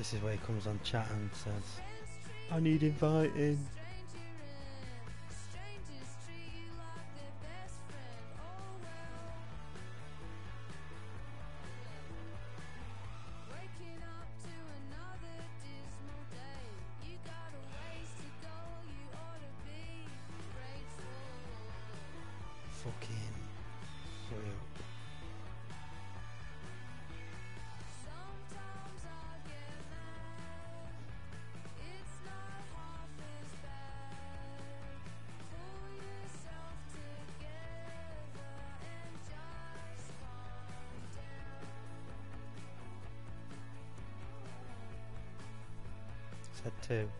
This is where he comes on chat and says, I need inviting. Said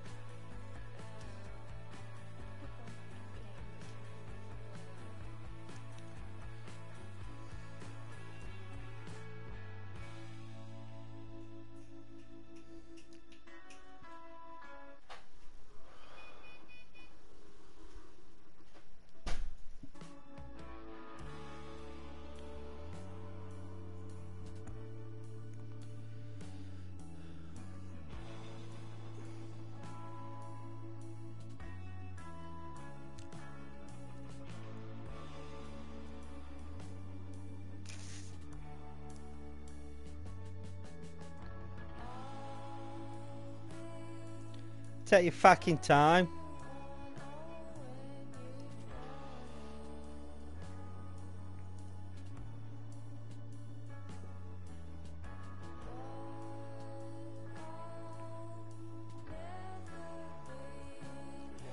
Take your fucking time.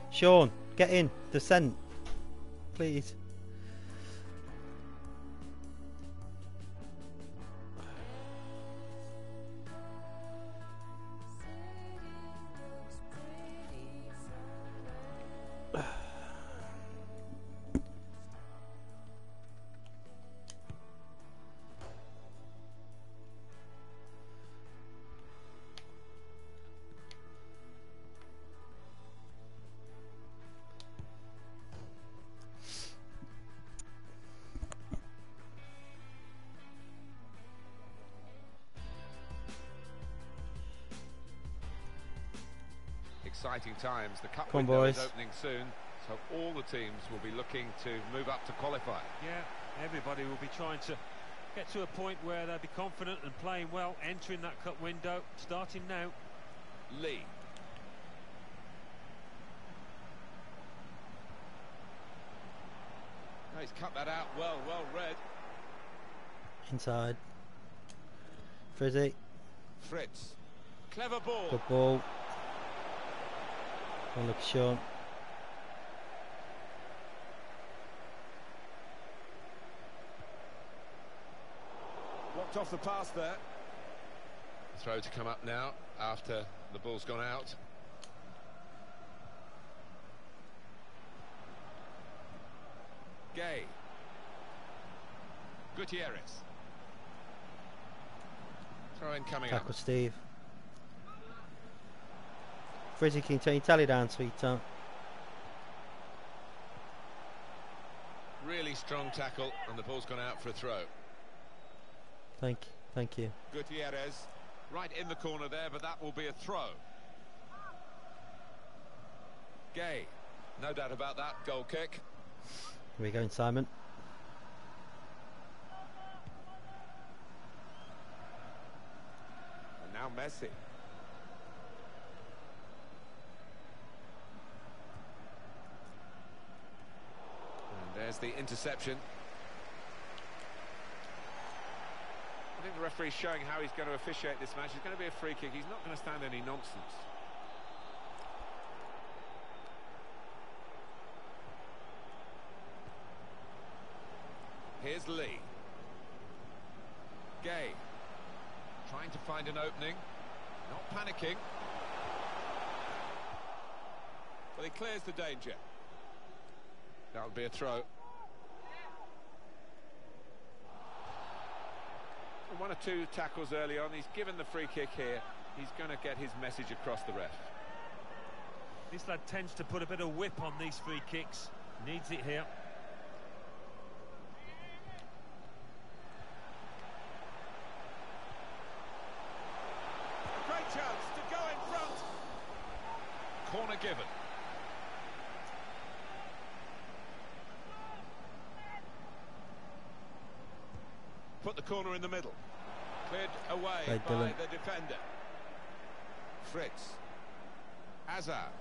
Sean, get in. Descent. Please. Exciting times. The cup Come on, window is opening soon, so all the teams will be looking to move up to qualify. Yeah, everybody will be trying to get to a point where they'll be confident and playing well, entering that cup window, starting now. Lee. Oh, he's cut that out well, well read. Inside. Frizzy. Fritz. Clever ball. Good ball. One look Sean. Blocked off the pass there. Throw to come up now after the ball's gone out. Gay. Gutierrez. Throw in coming Tackle up. Steve. Frizzy, can you turn your tally down, sweetheart? Really strong tackle, and the ball's gone out for a throw. Thank you. Thank you. Gutierrez, right in the corner there, but that will be a throw. Gay, no doubt about that, goal kick. Here we go, Simon. And now Messi. The interception. I think the referee's showing how he's going to officiate this match. It's going to be a free kick. He's not going to stand any nonsense. Here's Lee. Gay. Trying to find an opening. Not panicking. But he clears the danger. That would be a throw. One or two tackles early on. He's given the free kick here. He's going to get his message across the ref. This lad tends to put a bit of whip on these free kicks. Needs it here. A great chance. To go in front. Corner given. Put the corner in the middle. Cleared away Right, by Dylan. the defender. Fritz. Hazard.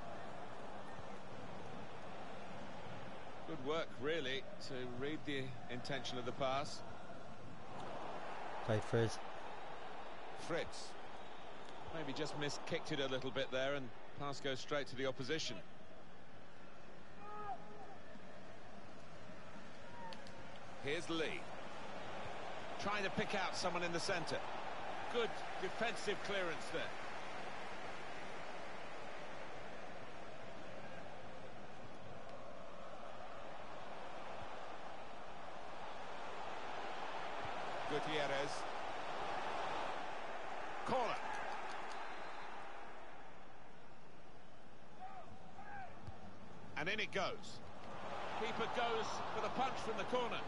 Good work, really, to read the intention of the pass. Played Fritz. Fritz. Maybe just miskicked it a little bit there and pass goes straight to the opposition. Here's Lee. Trying to pick out someone in the centre. Good defensive clearance there. Gutierrez. Corner. And in it goes. Keeper goes for the punch from the corner.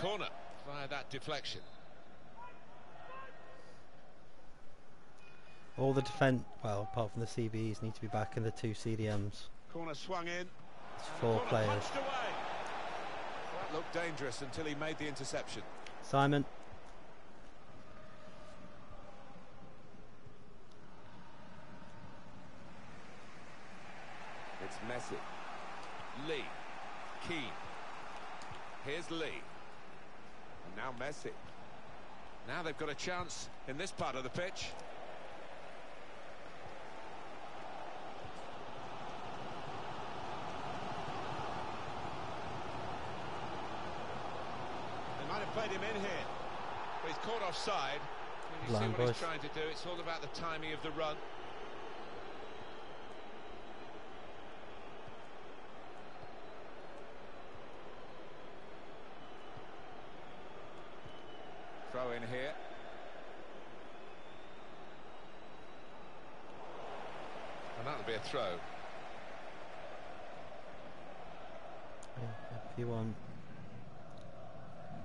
Corner via that deflection. All the defence, well, apart from the CBs, need to be back in the two CDMs. Corner swung in. It's four Corner players. punched away. That looked dangerous until he made the interception. Simon. It's Messi. Lee. Keane. Here's Lee. And now they've got a chance in this part of the pitch. They might have played him in here. But he's caught offside. You see what he's trying to do. It's all about the timing of the run. Throw in here. And that'll be a throw. Yeah, if you want.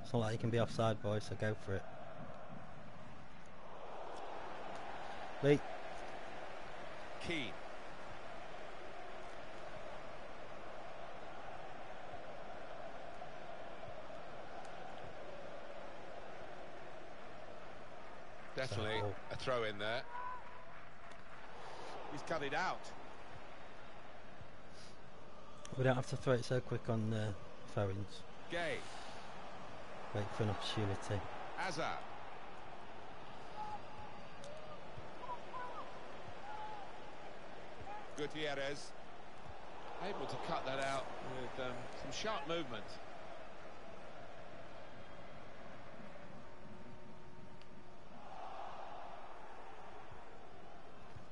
It's not like you can be offside, boys, so go for it. Lee. Keane. Definitely ball. a throw in there. He's cut it out. We don't have to throw it so quick on the throw-ins. Gay. Wait for an opportunity. Hazard. Gutierrez. Able to cut that out with um, some sharp movement.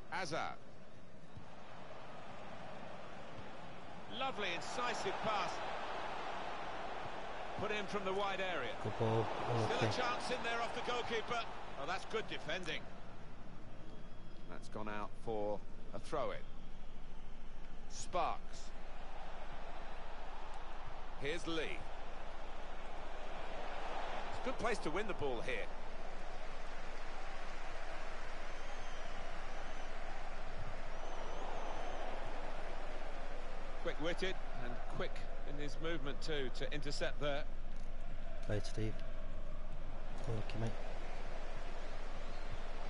Hazard. Lovely incisive pass. Put in from the wide area. Good ball. Still a chance in there off the goalkeeper. Oh, that's good defending. That's gone out for a throw-in. Sparks. Here's Lee. It's a good place to win the ball here. Quick-witted and quick in his movement too to intercept there. Played Steve. Thank you, mate.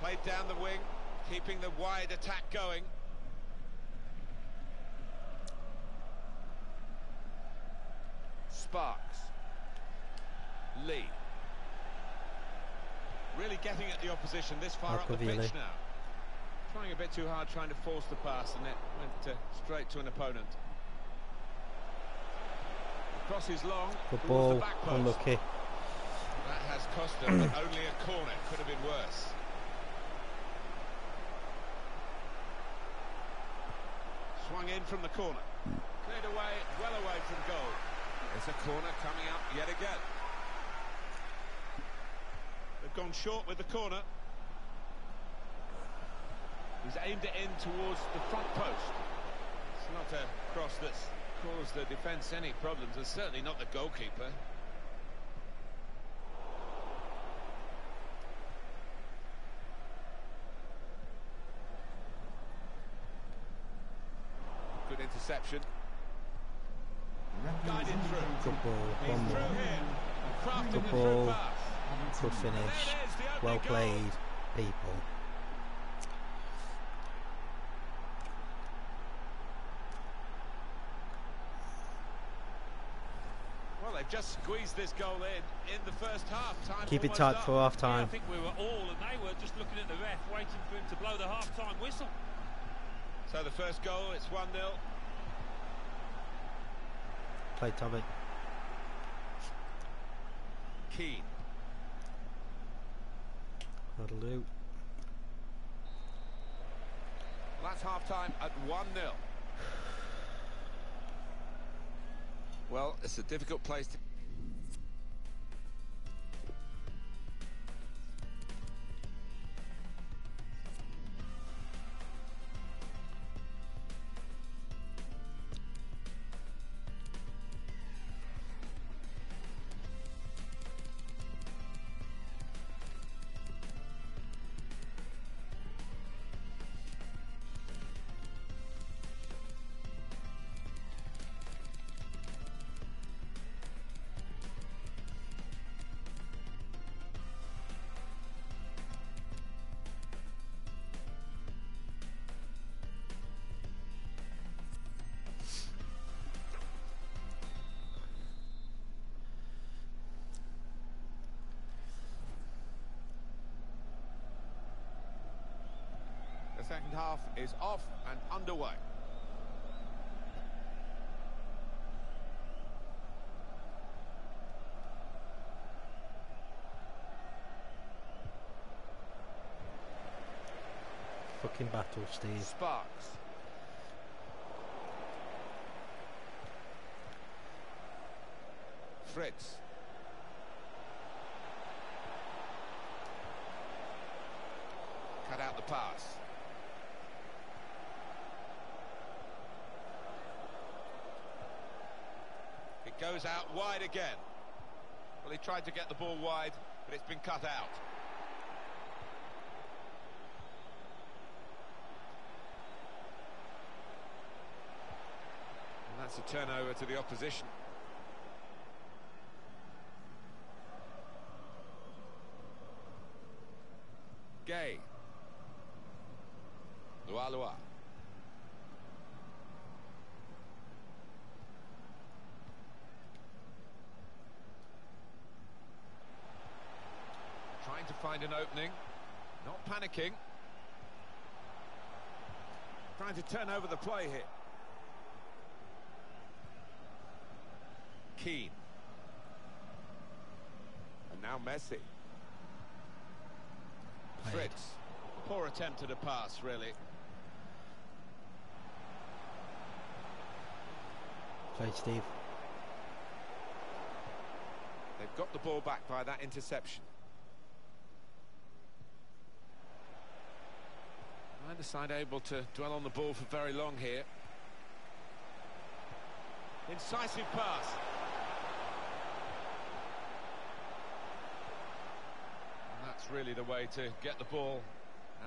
Played down the wing, keeping the wide attack going. Sparks. Lee. Really getting at the opposition this far up the Alcovile. pitch now. Trying a bit too hard, trying to force the pass, and it went uh, straight to an opponent. The ball. Unlucky. That has cost them only a corner. Could have been worse. Swung in from the corner. Cleared away, well away from goal. It's a corner coming up yet again. They've gone short with the corner. He's aimed it in towards the front post. It's not a cross that's caused the defence any problems, and certainly not the goalkeeper. Good interception. Guided through. Good ball. He's One more. here. and Crafting Good ball. Good finish. There it is, the opening Well played, people. Just squeezed this goal in in the first half. Time Keep it tight up. for half Yeah, I time. think we were all, and they were just looking at the ref, waiting for him to blow the half-time whistle. So the first goal, it's 1 0. Play Tommy. Keane. That'll do. That's half time at 1 0. Well, it's a difficult place to. The second half is off and underway. Fucking battle, Steve. Sparks. Fritz. Cut out the pass. It goes out wide again. Well, he tried to get the ball wide, but it's been cut out. And that's a turnover to the opposition. Gay. Lua Lua. Trying to find an opening. Not panicking. Trying to turn over the play here. Keane. And now Messi. Played. Fritz. Poor attempt at a pass, really. Played, Steve. They've got the ball back by that interception. Neither side able to dwell on the ball for very long here. Incisive pass. And that's really the way to get the ball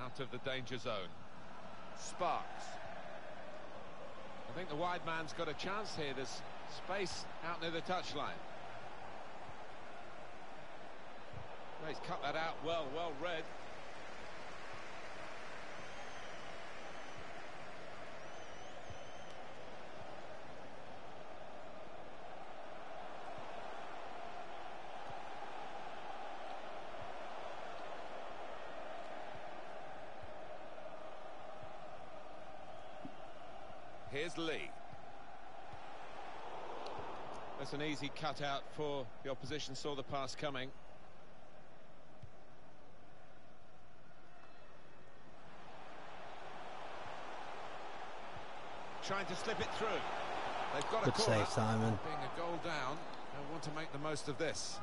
out of the danger zone. Sparks. I think the wide man's got a chance here. There's space out near the touchline. Well, he's cut that out well, well read. Here's Lee. That's an easy cutout for the opposition, saw the pass coming. Trying to slip it through. They've got Good a corner. save, Simon. Being a goal down, they want to make the most of this.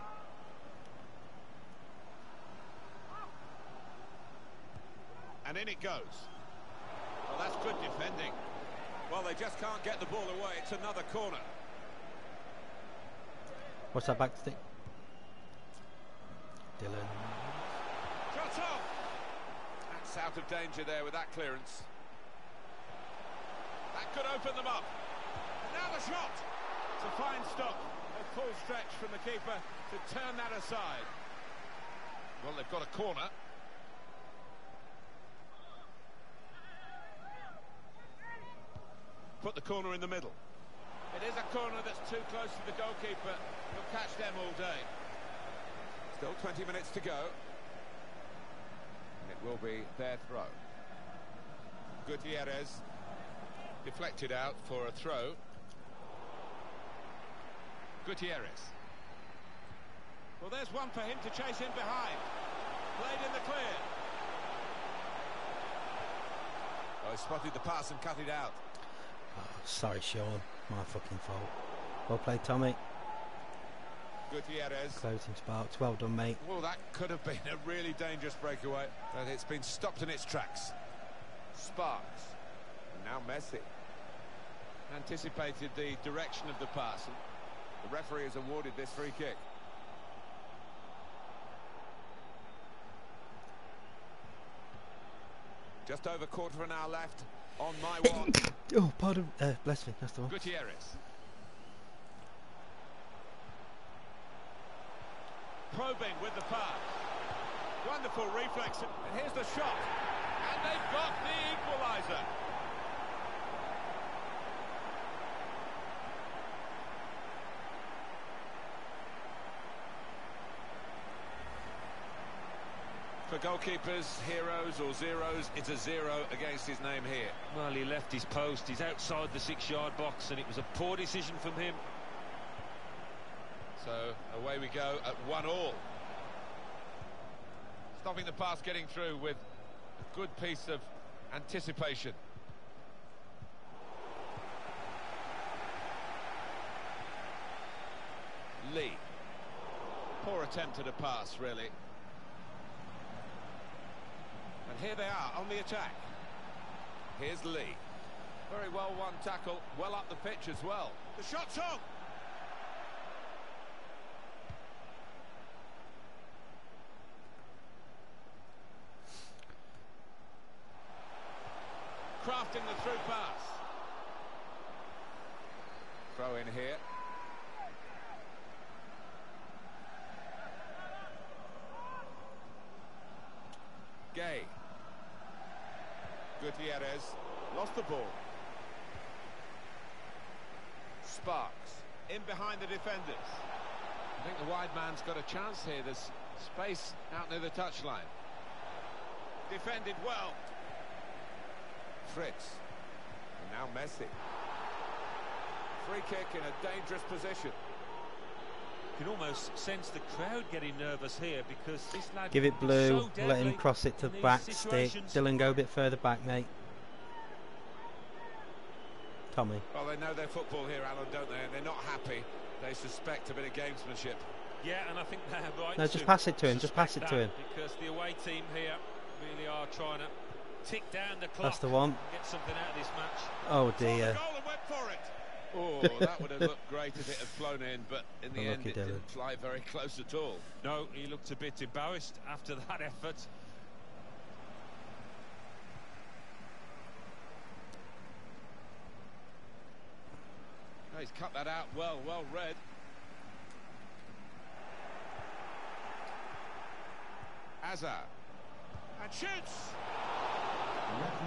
And in it goes. Well, that's good defending. Well, they just can't get the ball away. It's another corner. What's that back stick? Dylan. Shot off! That's out of danger there with that clearance. That could open them up. Now the shot! It's a fine stop. A full stretch from the keeper to turn that aside. Well, they've got a corner. Put the corner in the middle. It is a corner that's too close to the goalkeeper. He'll catch them all day. Still 20 minutes to go. And it will be their throw. Gutierrez deflected out for a throw. Gutierrez. Well, there's one for him to chase in behind. Played in the clear. Oh, he spotted the pass and cut it out. Oh, sorry, Sean. My fucking fault. Well played, Tommy. Gutierrez. Closing sparks. Well done, mate. Well, that could have been a really dangerous breakaway, but it's been stopped in its tracks. Sparks. And now Messi. Anticipated the direction of the pass. The referee has awarded this free kick. Just over quarter of an hour left on my watch. Oh, pardon. Uh, bless me. That's the one. Gutierrez. Probing with the pass. Wonderful reflex. And here's the shot. And they've got the equaliser. Goalkeepers, heroes or zeros, it's a zero against his name here. Well, he left his post. He's outside the six-yard box, and it was a poor decision from him. So away we go at one all. Stopping the pass getting through with a good piece of anticipation. Lee. Poor attempt at a pass, really. And here they are on the attack. Here's Lee. Very well won tackle, well up the pitch as well. The shot's on! Crafting the through pass. Throw in here. Gay. Gutierrez lost the ball. Sparks in behind the defenders. I think the wide man's got a chance here. There's space out near the touchline. Defended well. Fritz. And now Messi. Free kick in a dangerous position. You can almost sense the crowd getting nervous here because this lad Give it blue. so let him cross it to in these back stick. Dylan, go a bit further back, mate. Tommy. Well, they know their football here, Alan, don't they? And they're not happy. They suspect a bit of gamesmanship. Yeah, and I think they're right. No, just pass it to him, just pass it to him. Because the away team here really are trying to tick down the clock. That's the one. Get something out of this match. Oh Saw the dear. Goal and went for it. Oh, that would have looked great if it had flown in, but in the end it Dylan. didn't fly very close at all. No, he looked a bit embarrassed after that effort. Oh, he's cut that out well, well read. Azar. And shoots!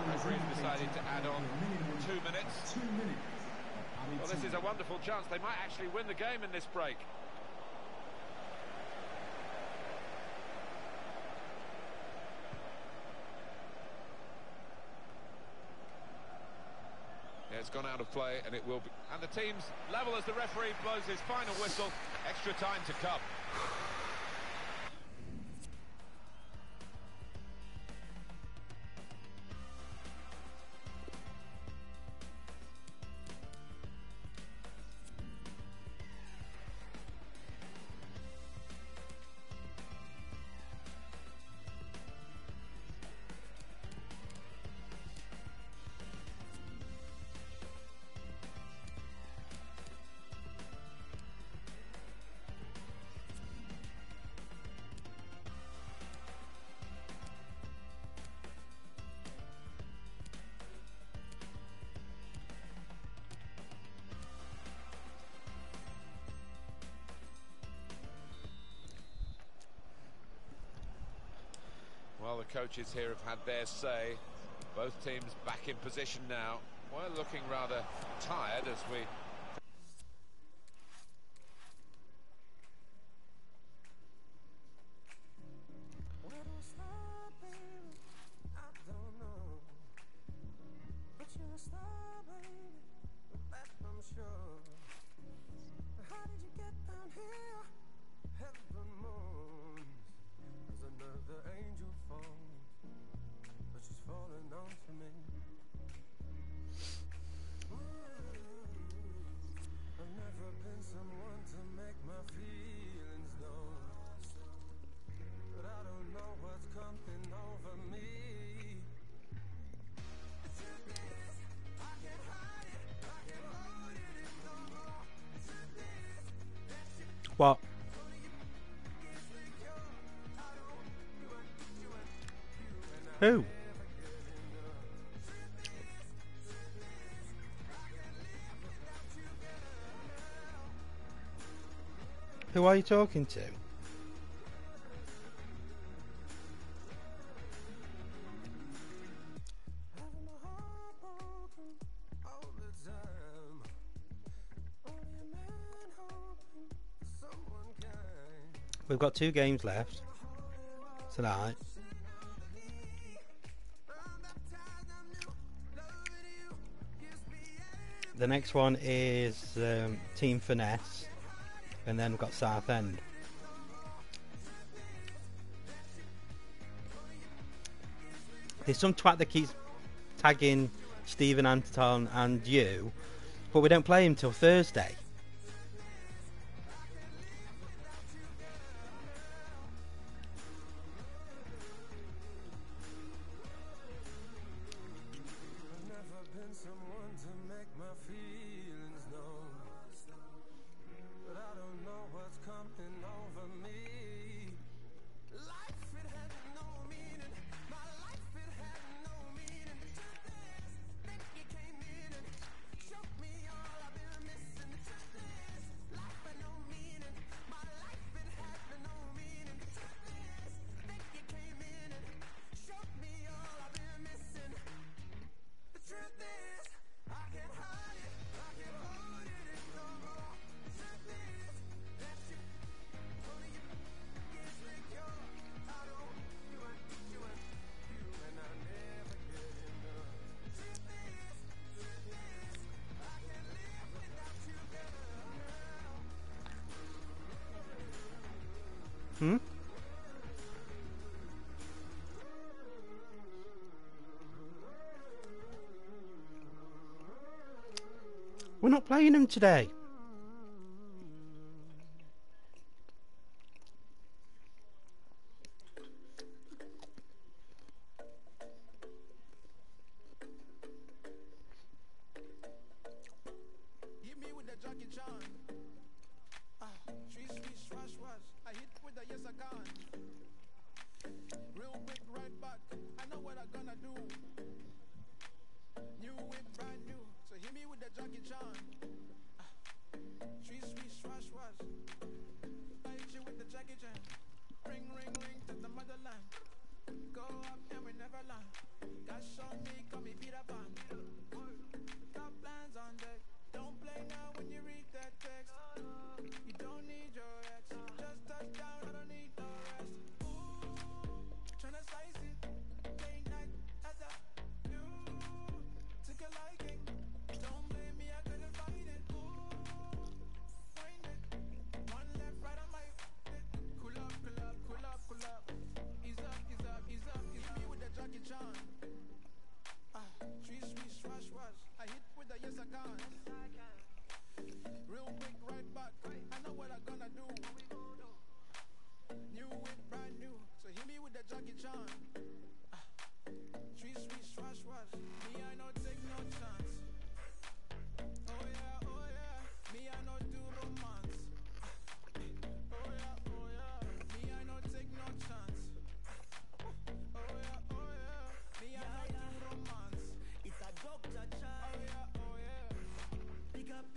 Referee's decided to add on two minutes. Two minutes. Well, this is a wonderful chance. They might actually win the game in this break. Yeah, it's gone out of play, and it will be. And the team's level as the referee blows his final whistle. Extra time to come. The coaches here have had their say. Both teams back in position now. We're looking rather tired as we someone to make my feelings known. But I don't know what's coming over me. The truth I can't hide it. I can't hold it no more. The that you What? Are you talking to? We've got two games left tonight. The next one is um, Team Finesse, and then we've got Southend. There's some twat that keeps tagging Stephen Anton and you, but we don't play him till Thursday. Playing him today. Hit me with the Jackie Chan. Ah, sweet, sweet, swash, swash. I hit you with the Jackie Chan. Ring, ring, ring to the motherland. Go up and we never land. Gosh on me, call me Peter Pan. Got plans on deck. Don't play now when you read the Ah, sweet, sweet, swash, swash. I hit with the yes I can. Real quick, right back. I know what I'm gonna do. New whip, brand new. So hit me with the Jackie Chan.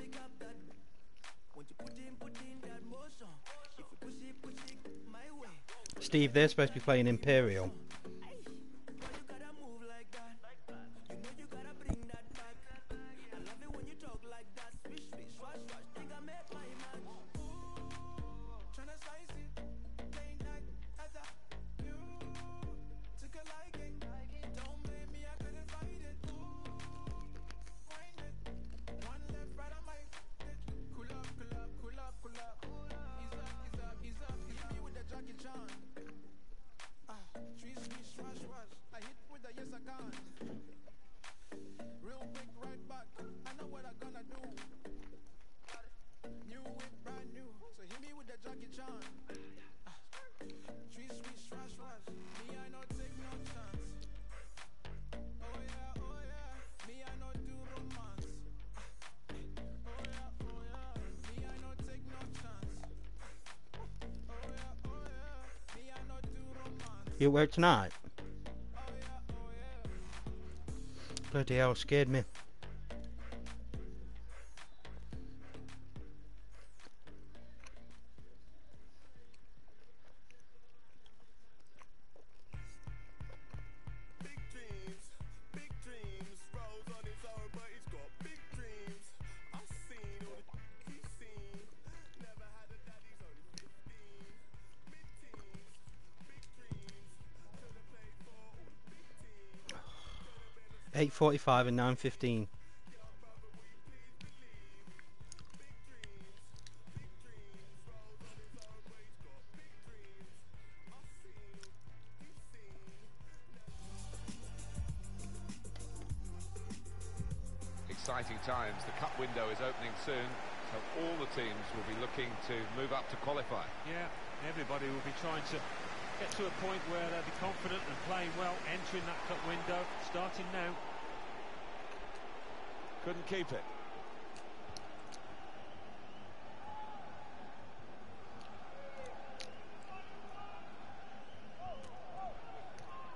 Pick up, that. When you put in, put in that motion. If you push it, push it my way. Steve, they're supposed to be playing Imperial. Oh yeah. Bloody hell, scared me. 9.45 and 9.15. Exciting times. The cup window is opening soon, so all the teams will be looking to move up to qualify. Yeah, everybody will be trying to get to a point where they'll be confident and playing well, entering that cup window, starting now. Couldn't keep it.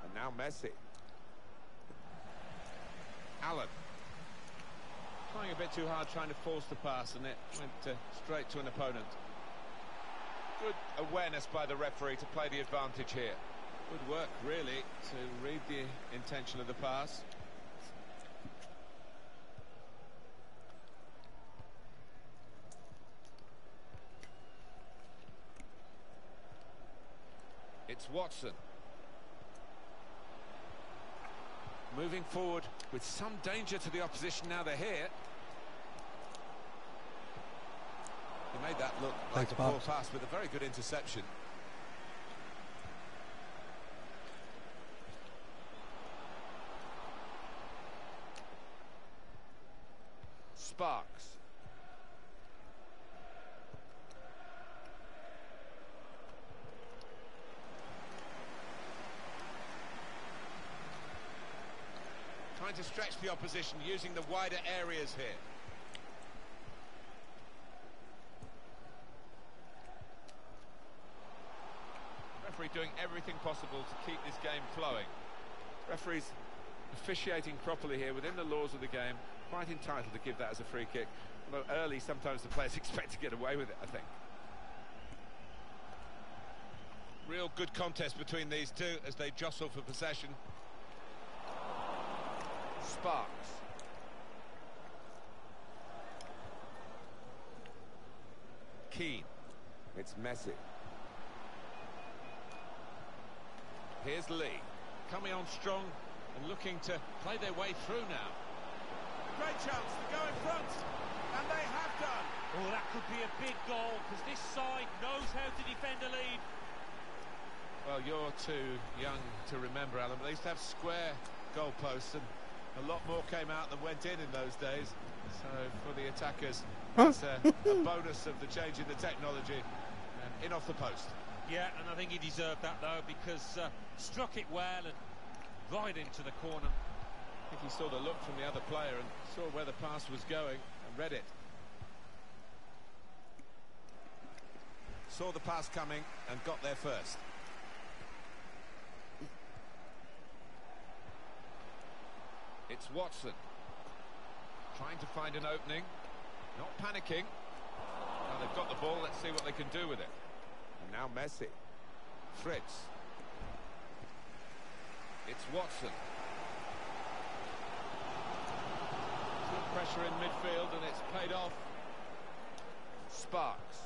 And now Messi. Allen. Trying a bit too hard, trying to force the pass, and it went uh, straight to an opponent. Good awareness by the referee to play the advantage here. Good work, really, to read the intention of the pass. It's Watson. Moving forward with some danger to the opposition now they're here. He made that look like Thanks, a poor pass with a very good interception. Sparks. Trying to stretch the opposition using the wider areas here. Referee doing everything possible to keep this game flowing. Referees officiating properly here within the laws of the game. Quite entitled to give that as a free kick. Although early, sometimes the players expect to get away with it, I think. Real good contest between these two as they jostle for possession. Sparks. Keane. It's Messi. Here's Lee. Coming on strong and looking to play their way through now. Great chance to go in front. And they have done. Oh, that could be a big goal because this side knows how to defend a lead. Well, you're too young to remember, Alan, but they used to have square goalposts and a lot more came out than went in in those days. So for the attackers, it's a, a bonus of the change in the technology. And in off the post. Yeah, and I think he deserved that though because uh, struck it well and right into the corner. I think he saw the look from the other player and saw where the pass was going and read it. Saw the pass coming and got there first. It's Watson. Trying to find an opening. Not panicking. Now they've got the ball, let's see what they can do with it. And now Messi. Fritz. It's Watson. pressure in midfield and it's paid off. Sparks.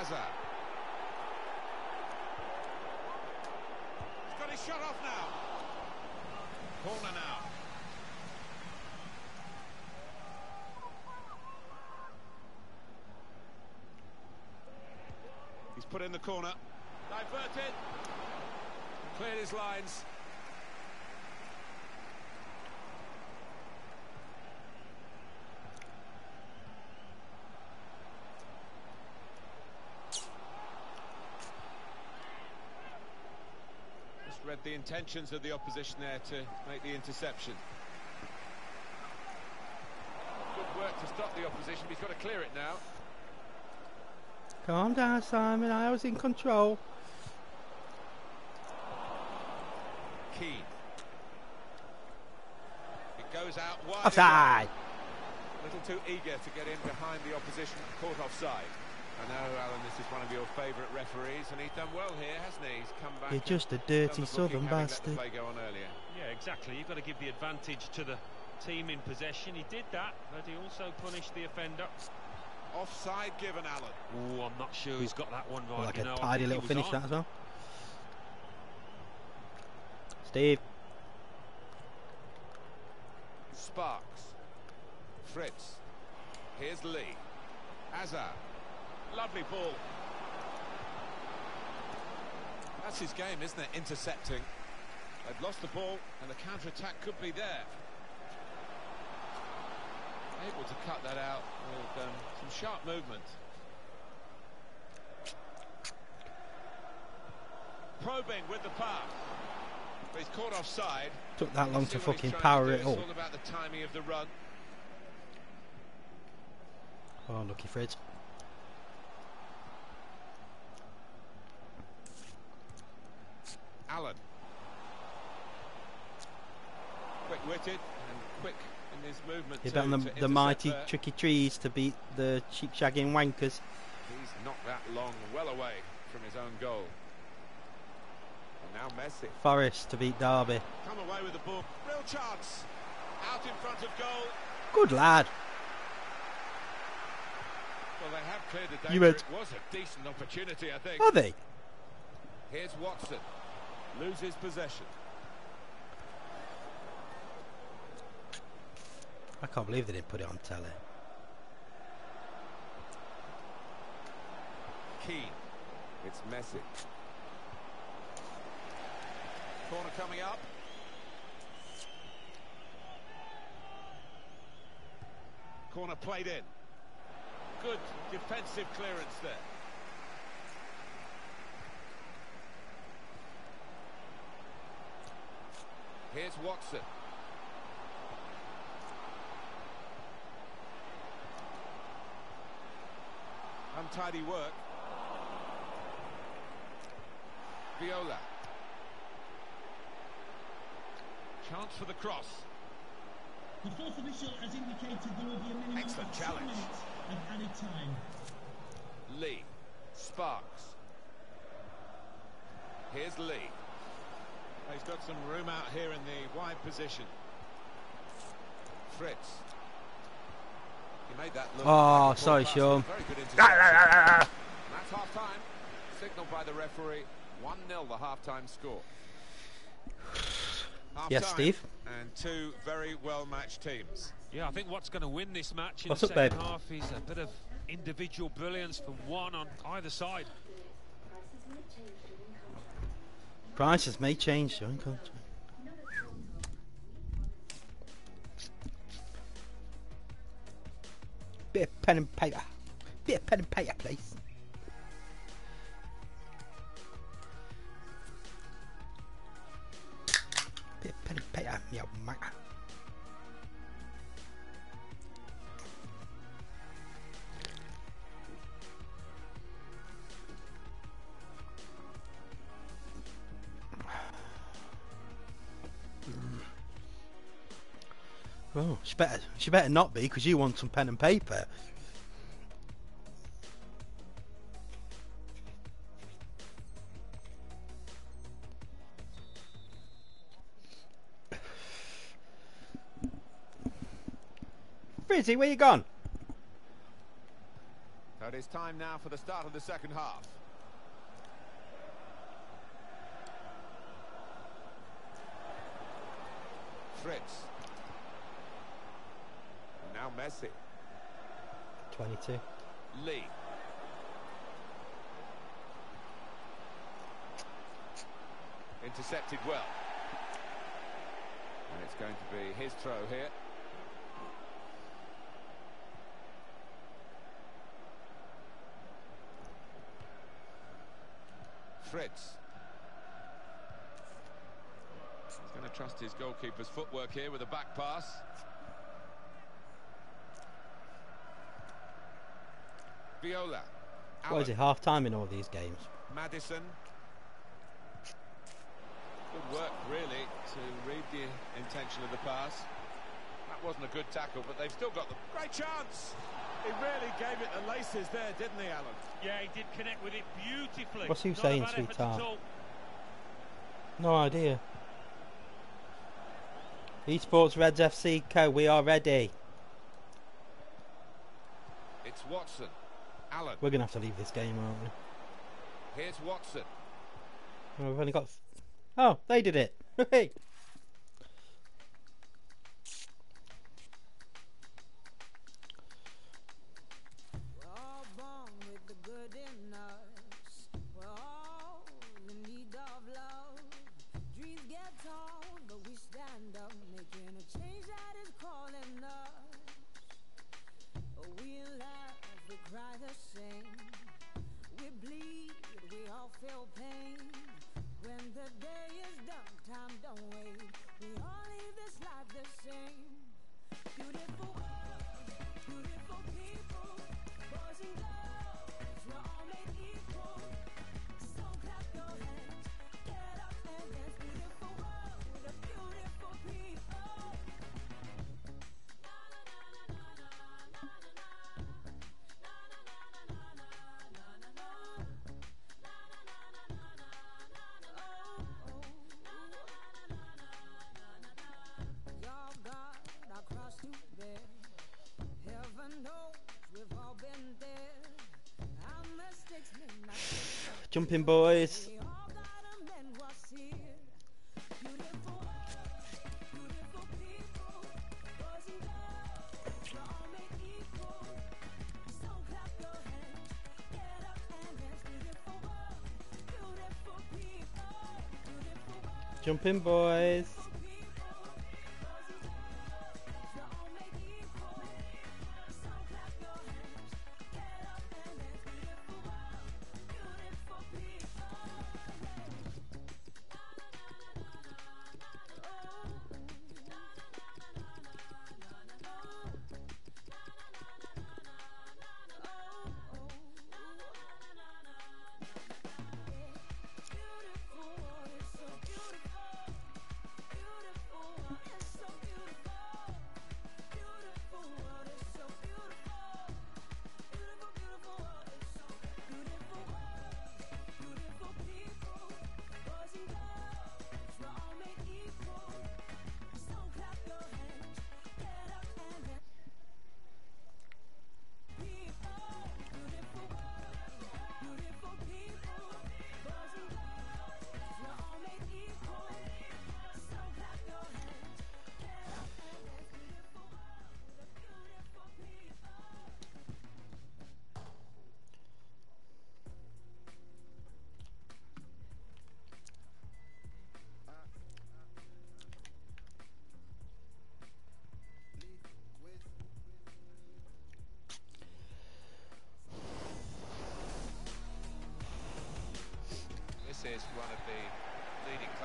Azar. He's got his shot off now. Corner now. He's put in the corner. Diverted. Cleared his lines. Just read the intentions of the opposition there to make the interception. Good work to stop the opposition, he's got to clear it now. Calm down, Simon. I was in control. Keane. It goes out wide. Offside. A little too eager to get in behind the opposition, caught offside. I know, Alan, this is one of your favourite referees, and he's done well here, hasn't he? He's come back. You're and just a dirty the booking, southern having let the bastard. play go on earlier. Yeah, exactly. You've got to give the advantage to the team in possession. He did that, but he also punished the offender. Offside given, Alan. Oh, I'm not sure he's got that one right. like you a know, tidy little finish on. that as well. Steve. Sparks. Fritz. Here's Lee. Azar. Lovely ball. That's his game, isn't it? Intercepting. They've lost the ball, and the counter-attack could be there. Able to cut that out with um, some sharp movement. Probing with the pass. But he's caught offside. Took that long to fucking power to it up. All about the timing of the run. Oh, lucky Fritz. Allen. Quick-witted and quick in his movement. He to, on the, the mighty there. tricky trees to beat the cheap shagging wankers. He's not that long, well away from his own goal. And now Messi. Forest to beat Derby. Come away with the ball. Real chance. Out in front of goal. Good lad. Well, they have cleared the You danger. had- It was a decent opportunity, I think. Are they? Here's Watson. Loses possession. I can't believe they didn't put it on telly. Keane. It's Messi. Corner coming up. Corner played in. Good defensive clearance there. Here's Watson. Untidy work. Viola. Chance for the cross. The fourth official has indicated there will be a minimum Excellent of challenge. minutes of added time. Lee. Sparks. Here's Lee. He's got some room out here in the wide position. Fritz. He made that look. Oh, like a ball sorry, pass. Sean. Very good That's half time. Signaled by the referee. 1 0 the half time score. Half Yes, Steve? And two very well matched teams. Yeah, I think what's going to win this match in What's the up, second babe? half is a bit of individual brilliance from one on either side. Prices may change, John. can't Bit of pen and paper. Bit of pen and paper, please. Bit of pen and paper, yeah, mate. Oh, she better, she better not be, because you want some pen and paper. Frizzy, where you gone? It is time now for the start of the second half. Fritz. Now Messi. 22. Lee. Intercepted well. And it's going to be his throw here. Fritz. He's going to trust his goalkeeper's footwork here with a back pass. Viola. What is it, half time in all these games? Madison. Good work, really, to read the intention of the pass. That wasn't a good tackle, but they've still got the great chance. He really gave it the laces there, didn't he, Alan? Yeah, he did connect with it beautifully. What's he Not saying, bad effort at sweetheart? No idea. Esports Reds FC Co. We are ready. It's Watson. Allen. We're gonna have to leave this game, aren't we? Here's Watson. Oh, we've only got. Oh, they did it. Hey.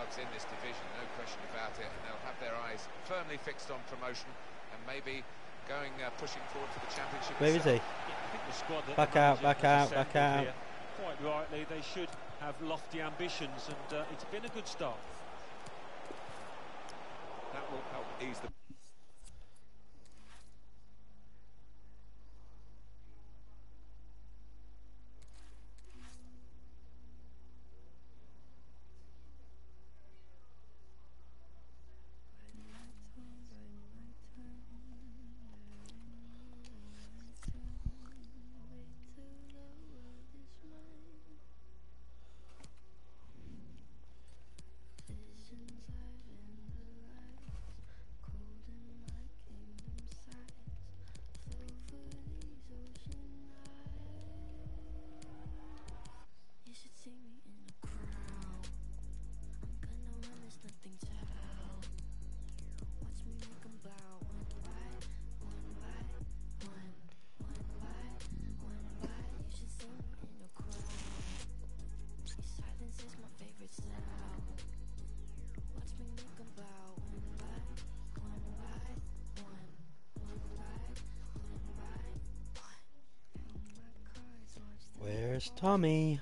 Clubs in this division, no question about it. And they'll have their eyes firmly fixed on promotion and maybe going uh, pushing forward for the championship. Where is he? Yeah, I think the squad that Back out, back out, back assembled out. here, Quite rightly, they should have lofty ambitions, and uh, it's been a good start. That will help ease the Tommy?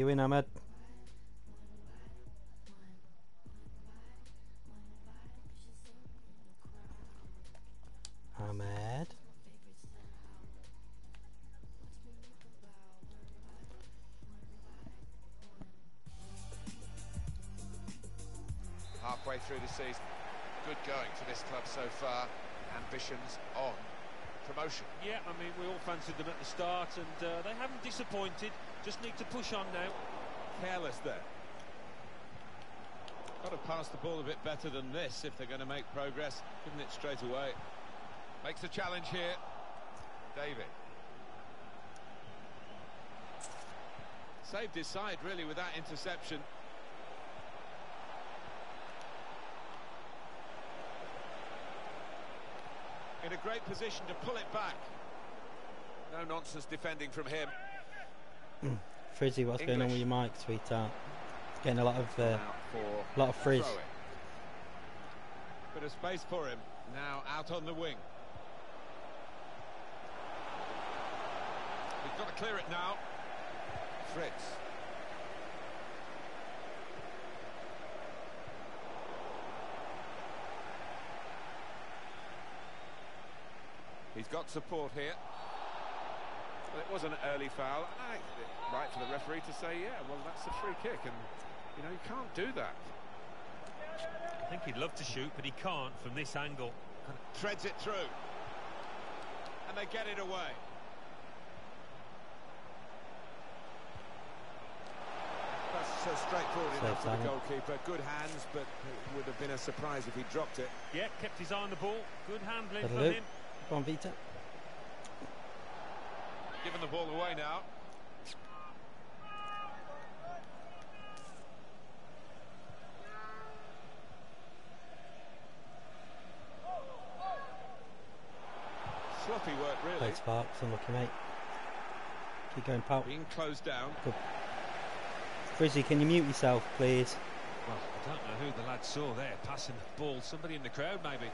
You in, Ahmed? you should see me in the crowd. Ahmed? Favorite sound. Watch me make 'em bow. Halfway through the season, good going for this club so far. Ambitions on promotion. Yeah, I mean, we all fancied them at the start, and uh, they haven't disappointed. Just need to push on now. Careless there. Got to pass the ball a bit better than this if they're going to make progress. Giving it straight away. Makes a challenge here. David. Saved his side really with that interception. In a great position to pull it back. No nonsense defending from him. Frizzy, what's going on with your mic, sweetheart? Getting a lot of uh, for lot of frizz. Bit of space for him. Now out on the wing. He's got to clear it now. Fritz. He's got support here. Well, it was an early foul. I think it's right for the referee to say, yeah, well, that's a free kick, and you know you can't do that. I think he'd love to shoot, but he can't from this angle. Kind of threads it through, and they get it away. That's so straightforward Safe enough for the goalkeeper. Good hands, but it would have been a surprise if he dropped it. Yeah, kept his eye on the ball. Good handling from him. Go on, Vita. Giving the ball away now. Sloppy work, really. Play Sparks, unlucky mate. Keep going, pal. Being closed down. Frizzy, can you mute yourself, please? Well, I don't know who the lad saw there passing the ball. Somebody in the crowd, maybe.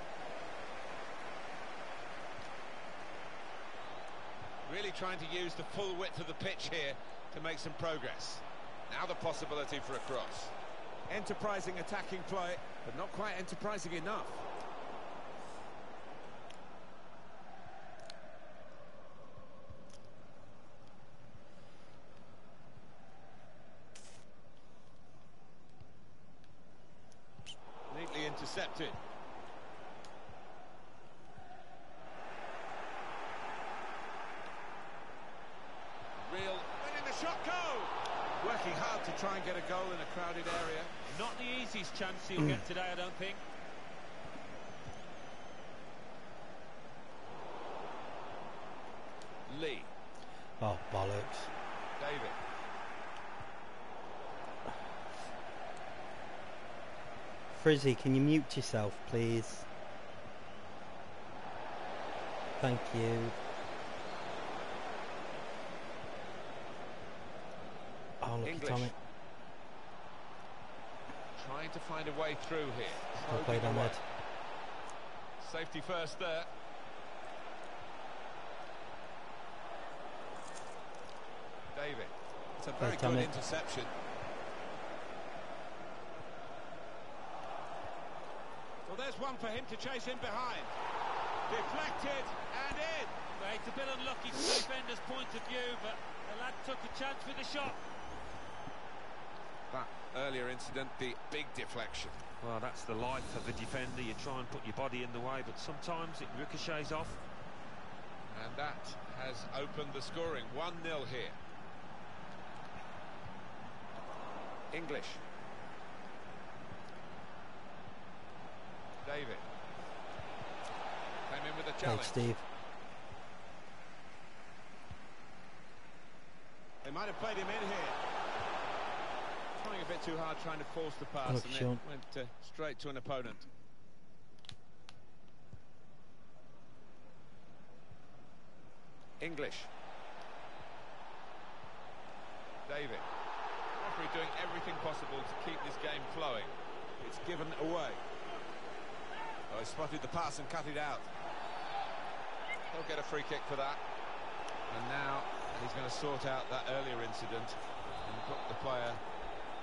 Really trying to use the full width of the pitch here to make some progress. Now the possibility for a cross. Enterprising attacking play, but not quite enterprising enough. Neatly intercepted. Real winning the shot goal. Working hard to try and get a goal in a crowded area. Not the easiest chance he'll get mm. today, I don't think. Lee, Oh, bollocks. David. Frizzy, can you mute yourself, please? Thank you. Oh, look English. Tommy. Trying to find a way through here. Well played, Probing away. Safety first there. David. It's a very good Tommy. interception. Well, there's one for him to chase in behind. Deflected and in. Well, It's a bit unlucky from the defender's point of view, but the lad took a chance with the shot. That earlier incident, the big deflection. Well, that's the life of a defender. You try and put your body in the way, but sometimes it ricochets off. And that has opened the scoring. 1-0 here. English. David. Came in with a Thanks. Steve. They might have played him in here. A bit too hard, trying to force the pass, Look, and it Sean. went uh, straight to an opponent. English. David. Referee doing everything possible to keep this game flowing. It's given away. Oh, he spotted the pass and cut it out. He'll get a free kick for that. And now he's going to sort out that earlier incident and book the player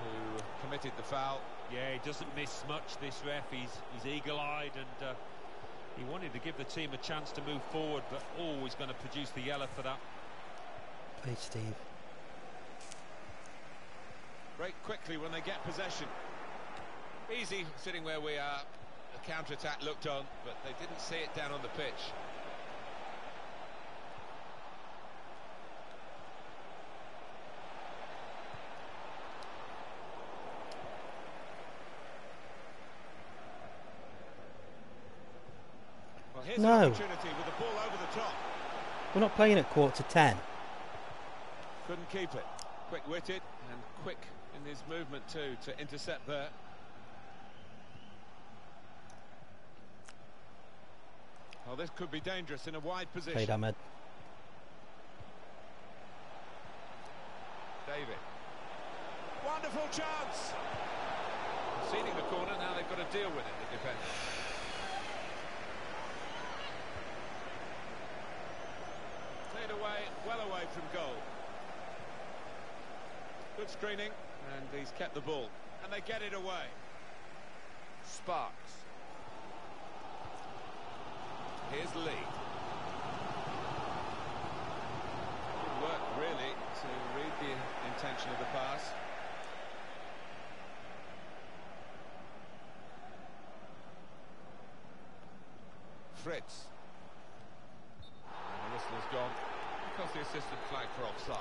who committed the foul. Yeah, he doesn't miss much, this ref. He's, he's eagle-eyed and uh, he wanted to give the team a chance to move forward, but always going to produce the yellow for that. Play Steve. Break quickly when they get possession. Easy sitting where we are. The counter-attack looked on, but they didn't see it down on the pitch. Well, here's No. an opportunity with the ball over the top. We're not playing at quarter to ten. Couldn't keep it. Quick-witted and quick in his movement too to intercept there. Well, this could be dangerous in a wide position. Played Ahmed. David. Wonderful chance. Conceding the corner, now they've got to deal with it, the defender. Cleared away, well away from goal. Good screening, and he's kept the ball. And they get it away. Sparks. Here's Lee. Good work, really, to read the intention of the pass. Fritz. And the whistle has gone because the assistant flag for offside.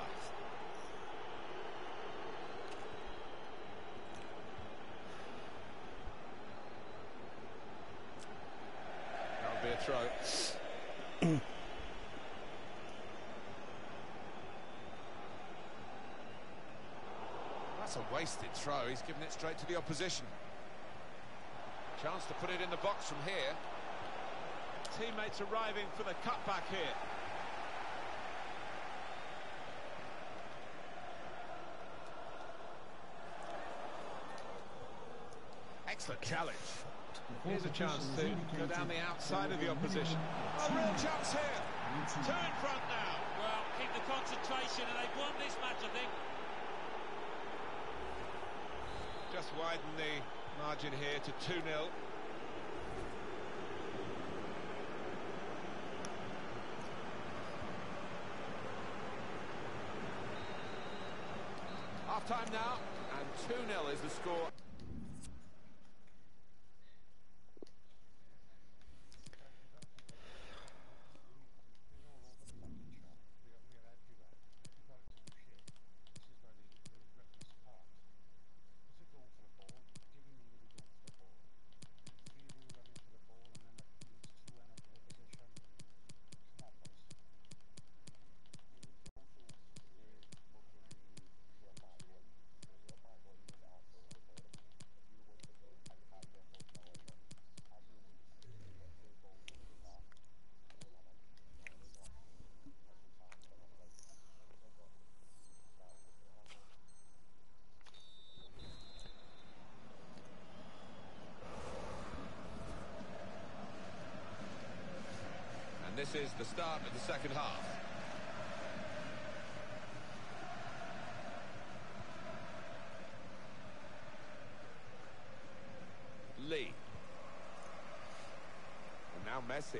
That'll be a throw. That's a wasted throw. He's given it straight to the opposition. Chance to put it in the box from here. Teammates arriving for the cutback here. Excellent challenge. Here's a chance to go down the outside of the opposition. A real chance here. Two in front now. Well, keep the concentration and they've won this match, I think. Just widen the margin here to 2-0. Half time now, and 2-0 is the score. The start of the second half. Lee. And now Messi.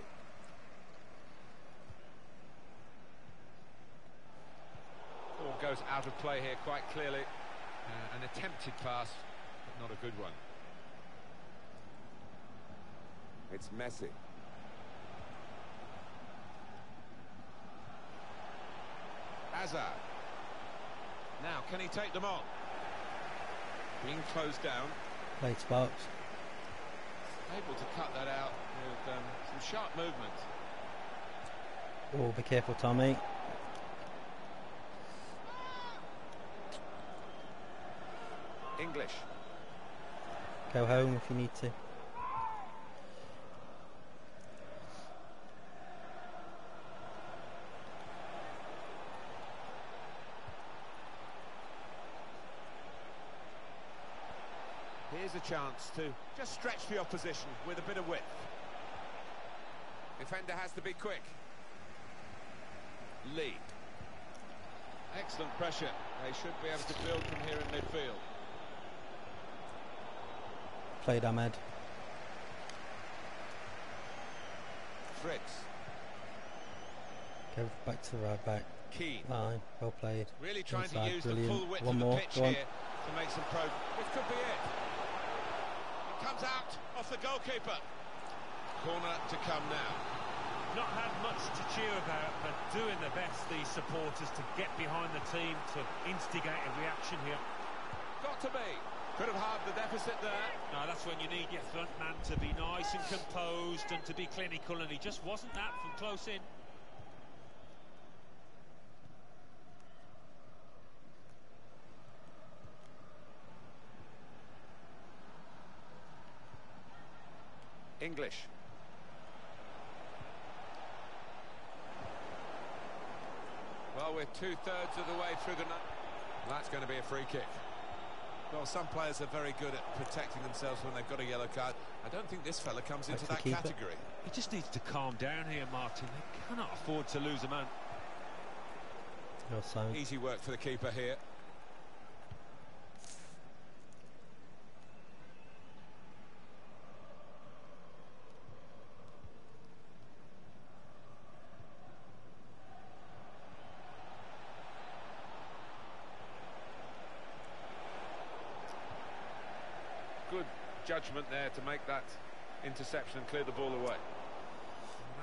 Ball goes out of play here quite clearly. Uh, an attempted pass, but not a good one. It's Messi. Hazard. Now, can he take them on? Being closed down. Played Sparks. Able to cut that out with um, some sharp movement. Oh, be careful, Tommy. English. Go home if you need to. Chance to just stretch the opposition with a bit of width. Defender has to be quick. Lee. Excellent pressure. They should be able to build from here in midfield. Played Ahmed. Fritz. Go back to the right back. Keane. Line. Well played. Really trying Inside, to use brilliant. the full width One of the more. pitch Go on. here to make some progress. This could be it. It comes out off the goalkeeper. Corner to come now. Not had much to cheer about, but doing the best, these supporters, to get behind the team, to instigate a reaction here. Got to be. Could have halved the deficit there. No, that's when you need your front man to be nice and composed and to be clinical, and he just wasn't that from close in. English. Well, we're two-thirds of the way through the night. That's going to be a free kick. Well, some players are very good at protecting themselves when they've got a yellow card. I don't think this fella comes Back into that keeper. category. He just needs to calm down here, Martin. They cannot afford to lose a man. Easy work for the keeper here. Good judgment there to make that interception and clear the ball away.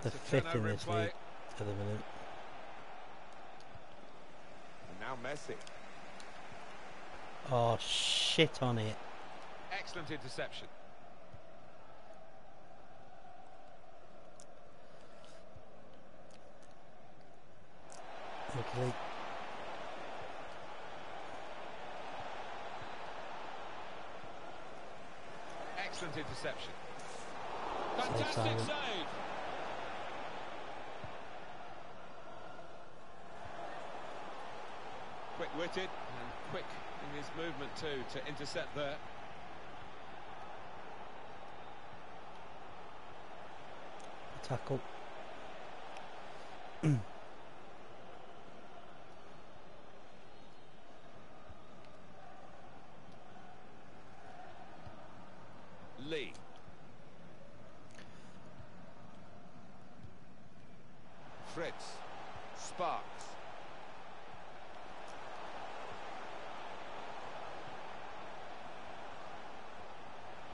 The fifth in this league at the minute. And now Messi. Oh, shit on it. Excellent interception. Okay. Excellent interception. Fantastic save. Quick-witted and quick in his movement too to intercept there. Tackle. Lee. Fritz. Sparks.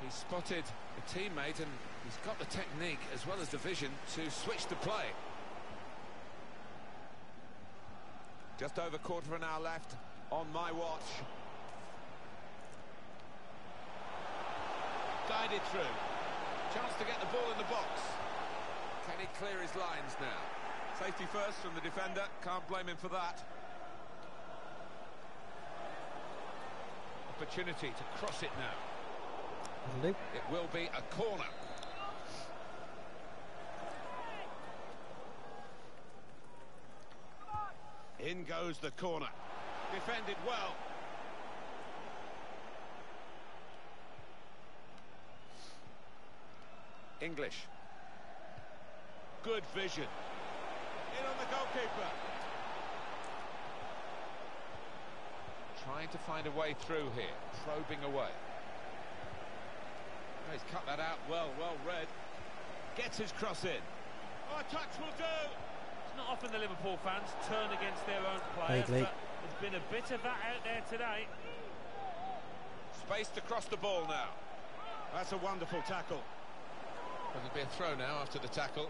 He spotted a teammate and he's got the technique as well as the vision to switch the play. Just over quarter of an hour left on my watch. Guided through. Chance to get the ball in the box. Can he clear his lines now? Safety first from the defender. Can't blame him for that. Opportunity to cross it now. It will be a corner. In goes the corner. Defended well. English. Good vision. In on the goalkeeper. Trying to find a way through here. Probing away. Oh, he's cut that out well, well read. Gets his cross in. Oh, a touch will do. It's not often the Liverpool fans turn against their own players, Vaguely. but there's been a bit of that out there today. Space to cross the ball now. That's a wonderful tackle. There'll be a throw now after the tackle.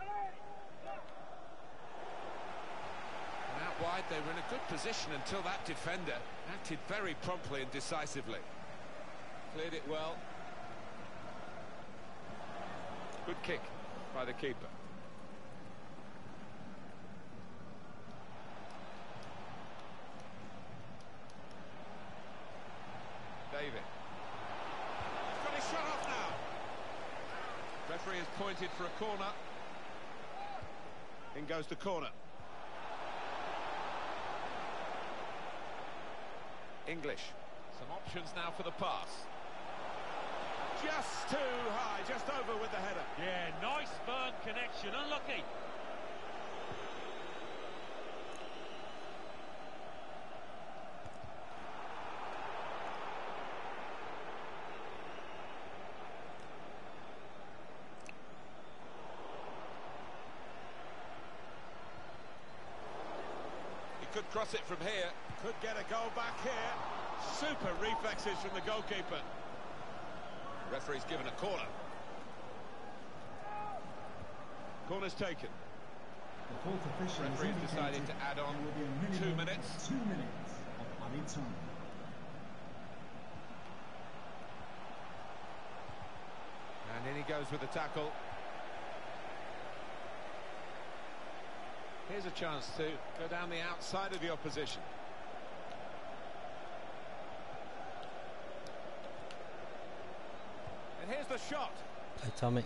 And out wide, they were in a good position until that defender acted very promptly and decisively. Cleared it well. Good kick by the keeper. David. He's got his shot off now. Referee has pointed for a corner. In goes the corner. English. Some options now for the pass. Just too high, just over with the header. Yeah, nice burn connection. Unlucky. He could cross it from here. Could get a goal back here. Super reflexes from the goalkeeper. Referee's given a corner. Corner's taken. The fourth official Referee's decided to add on there will be a two minutes. Two minutes of added time. And in he goes with the tackle. Here's a chance to go down the outside of the opposition. And here's the shot. Play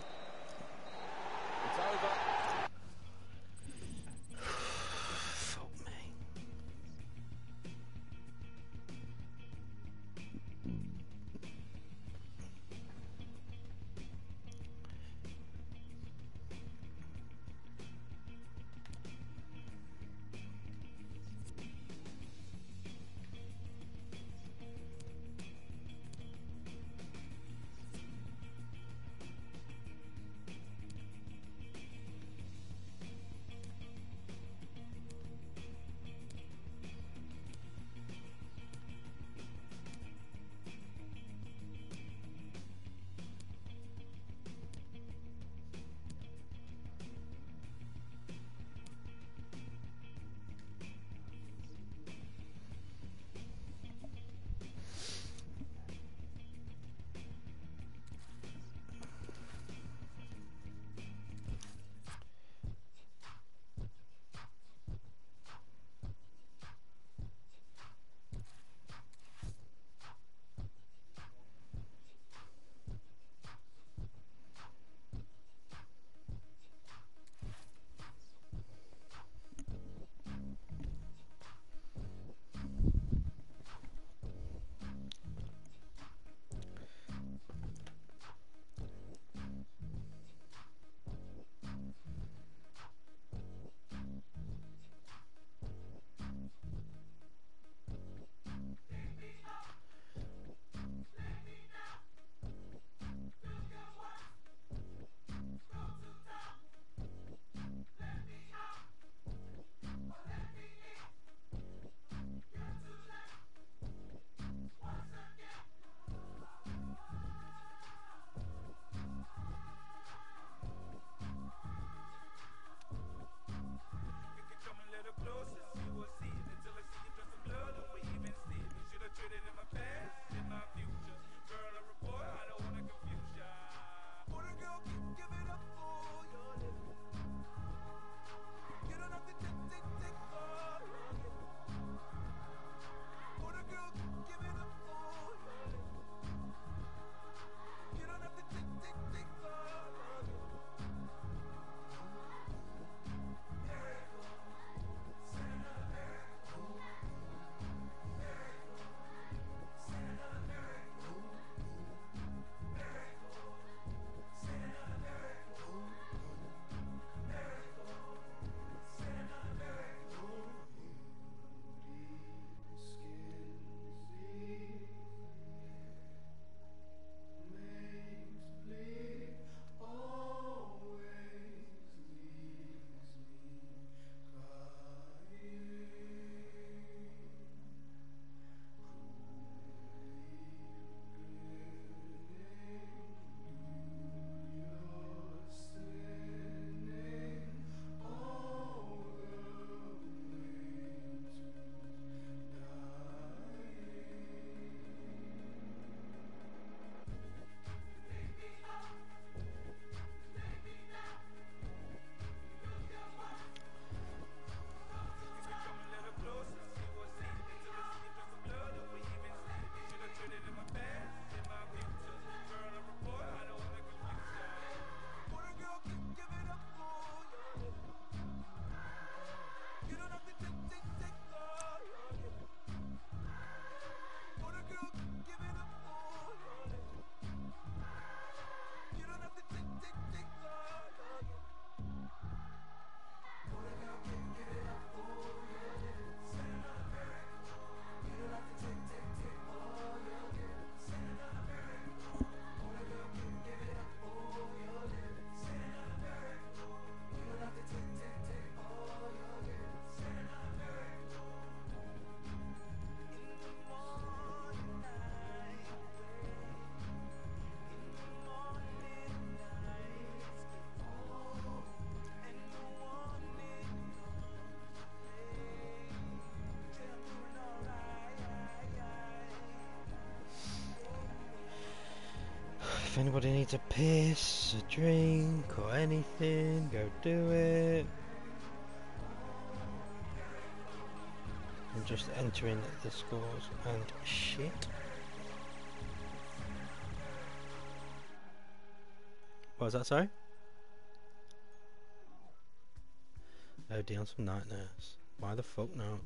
anybody needs a piss, a drink, or anything, go do it. I'm just entering the scores and shit. What was that, sorry? Oh, down some night nurse. Why the fuck not?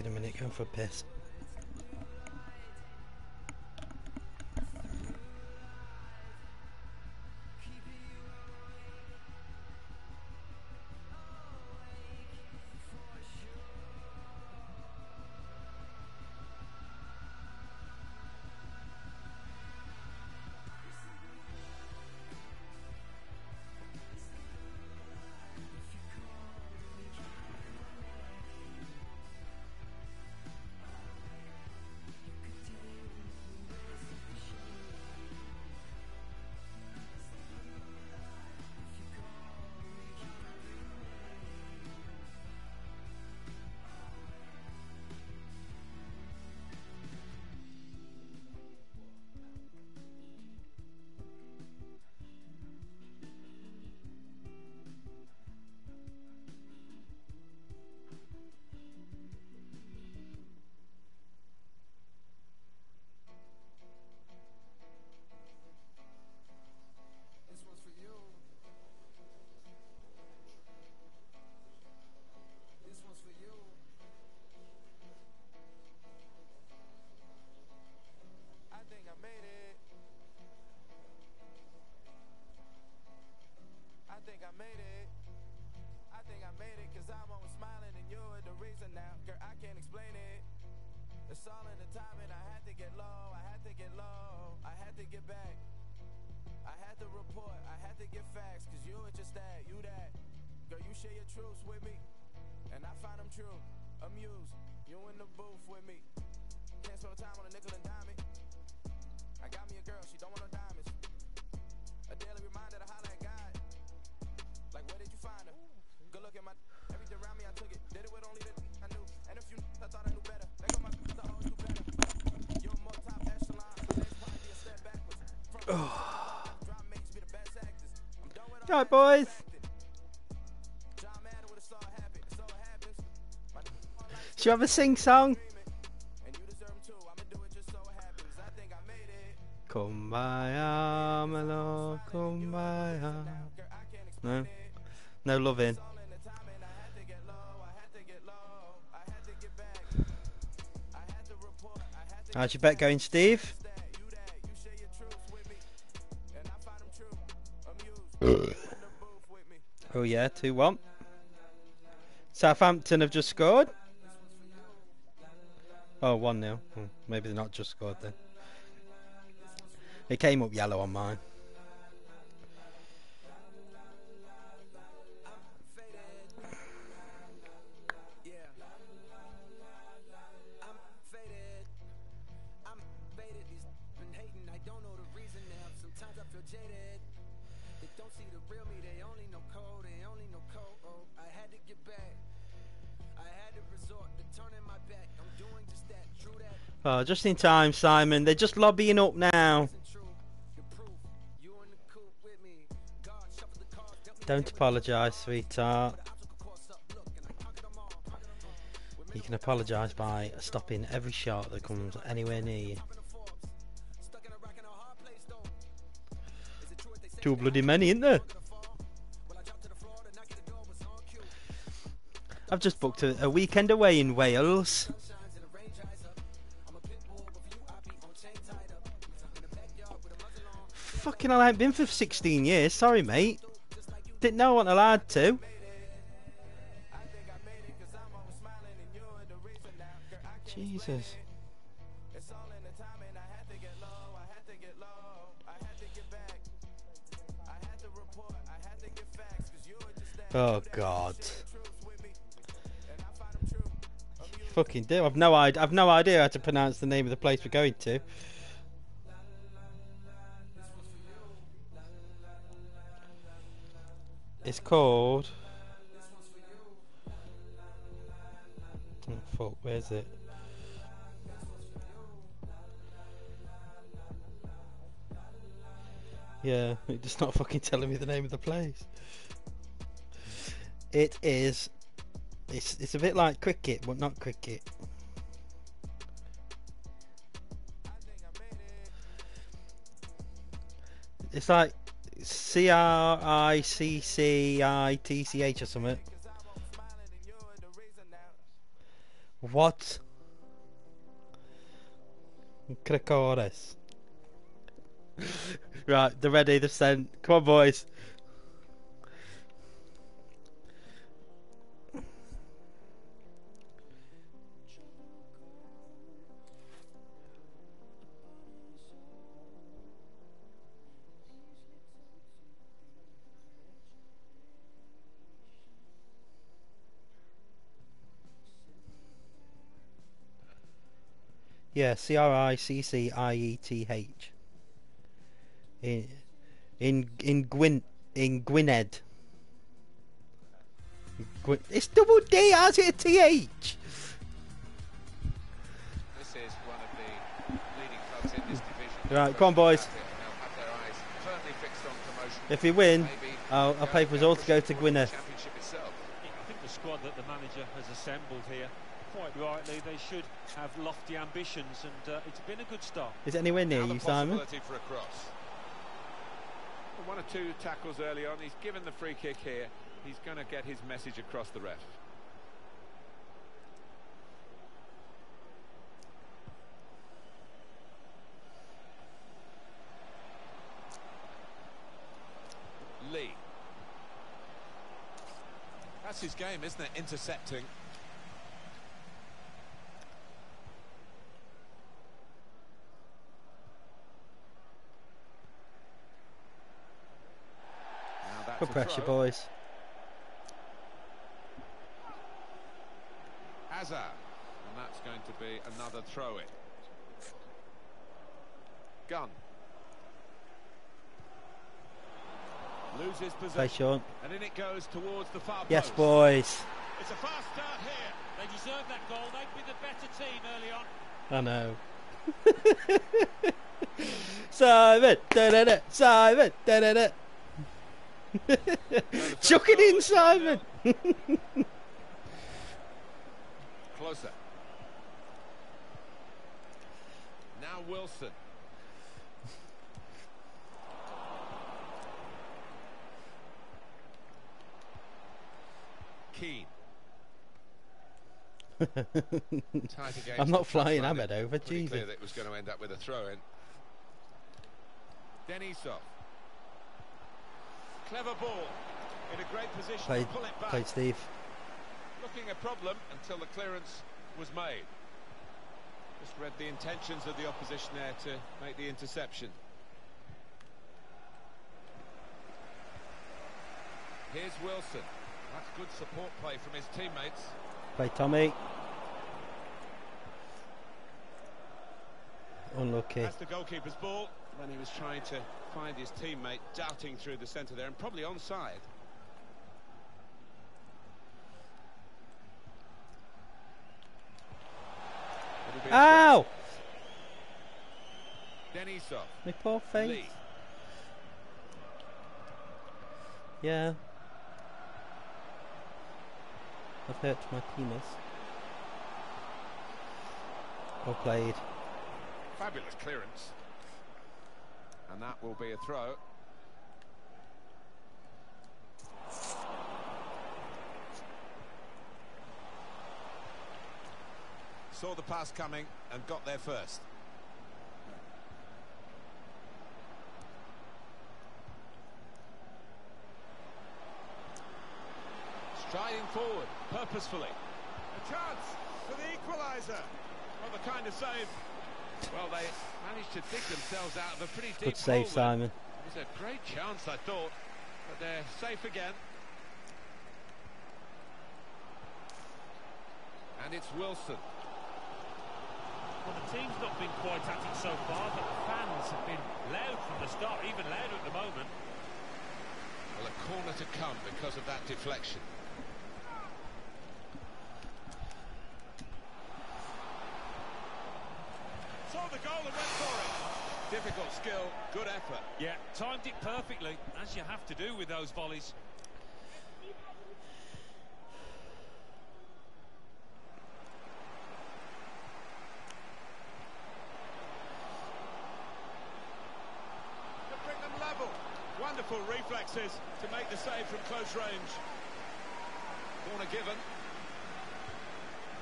in a minute, going for a piss. Right, boys. Should you have a sing song? Kumbaya, my lord, kumbaya. No? No loving. How's your bet going, Steve? Yeah, 2-1. Southampton have just scored. Oh, 1-0. Hmm, maybe they're not just scored then. It came up yellow on mine. Oh, just in time, Simon. They're just lobbying up now. Don't apologise, sweetheart. You can apologise by stopping every shot that comes anywhere near you. Too bloody many, isn't there? I've just booked a, a weekend away in Wales. Fucking hell, I ain't been for 16 years. Sorry, mate. Didn't know I wasn't allowed to. Jesus. Oh God. Fucking do. I've no idea. I've no idea how to pronounce the name of the place we're going to. It's called. Oh, fuck, where's it? Yeah, it's just not fucking telling me the name of the place. It is. It's it's a bit like cricket, but not cricket. It's like C R I C C I T C H or something. What? Cracores. right, they're ready, they've sent. Come on, boys. Yeah, C R I C C I E T H. In in in Gwyn in Gwynedd. Gwyn, it's double D. How's it a T H? This is one of the leading clubs in this division. Right, come on, boys. Have their eyes firmly fixed on promotion. If we win, Maybe I'll, I'll pay for us all to go to Gwynedd. I think the squad that the manager has assembled here, quite rightly, they should have lofty ambitions, and uh, it's been a good start. Is it anywhere near Now the you, Simon? possibility for a cross. Well, one or two tackles early on. He's given the free kick here. He's going to get his message across the ref. Lee. That's his game, isn't it? Intercepting. Good pressure, throw. boys. Hazard. And that's going to be another throw in. Gun. Loses Play possession. Sean. And in it goes towards the far Yes, post. boys. It's a fast start here. They deserve that goal. They'd be the better team early on. I know. Simon, da-da-da, Simon, da-da-da. Chuck it in, Simon. Closer. Now Wilson. Keane. I'm not flying. Ahmed over, Jesus. clear that it was going to end up with a throw in. Denisov. Clever ball. In a great position Played, to pull it back. played Steve. Looking a problem until the clearance was made. Just read the intentions of the opposition there to make the interception. Here's Wilson. That's good support play from his teammates. Play Tommy. Unlucky. That's the goalkeeper's ball when he was trying to find his teammate darting through the centre there and probably onside. It'll Ow! Denisov. My poor face. Lee. Yeah. I've hurt my penis. Well played. Fabulous clearance. And that will be a throw. Saw the pass coming and got there first. Striding forward, purposefully. A chance for the equaliser. Well, the kind of save. Well, they managed to dig themselves out of a pretty deep Good save, hole. Simon. It was a great chance, I thought, but they're safe again. And it's Wilson. Well, the team's not been quite at it so far, but the fans have been loud from the start, even louder at the moment. Well, a corner to come because of that deflection. The goal and went for it. Difficult skill, good effort. Yeah, timed it perfectly, as you have to do with those volleys. To bring them level. Wonderful reflexes to make the save from close range. Corner given.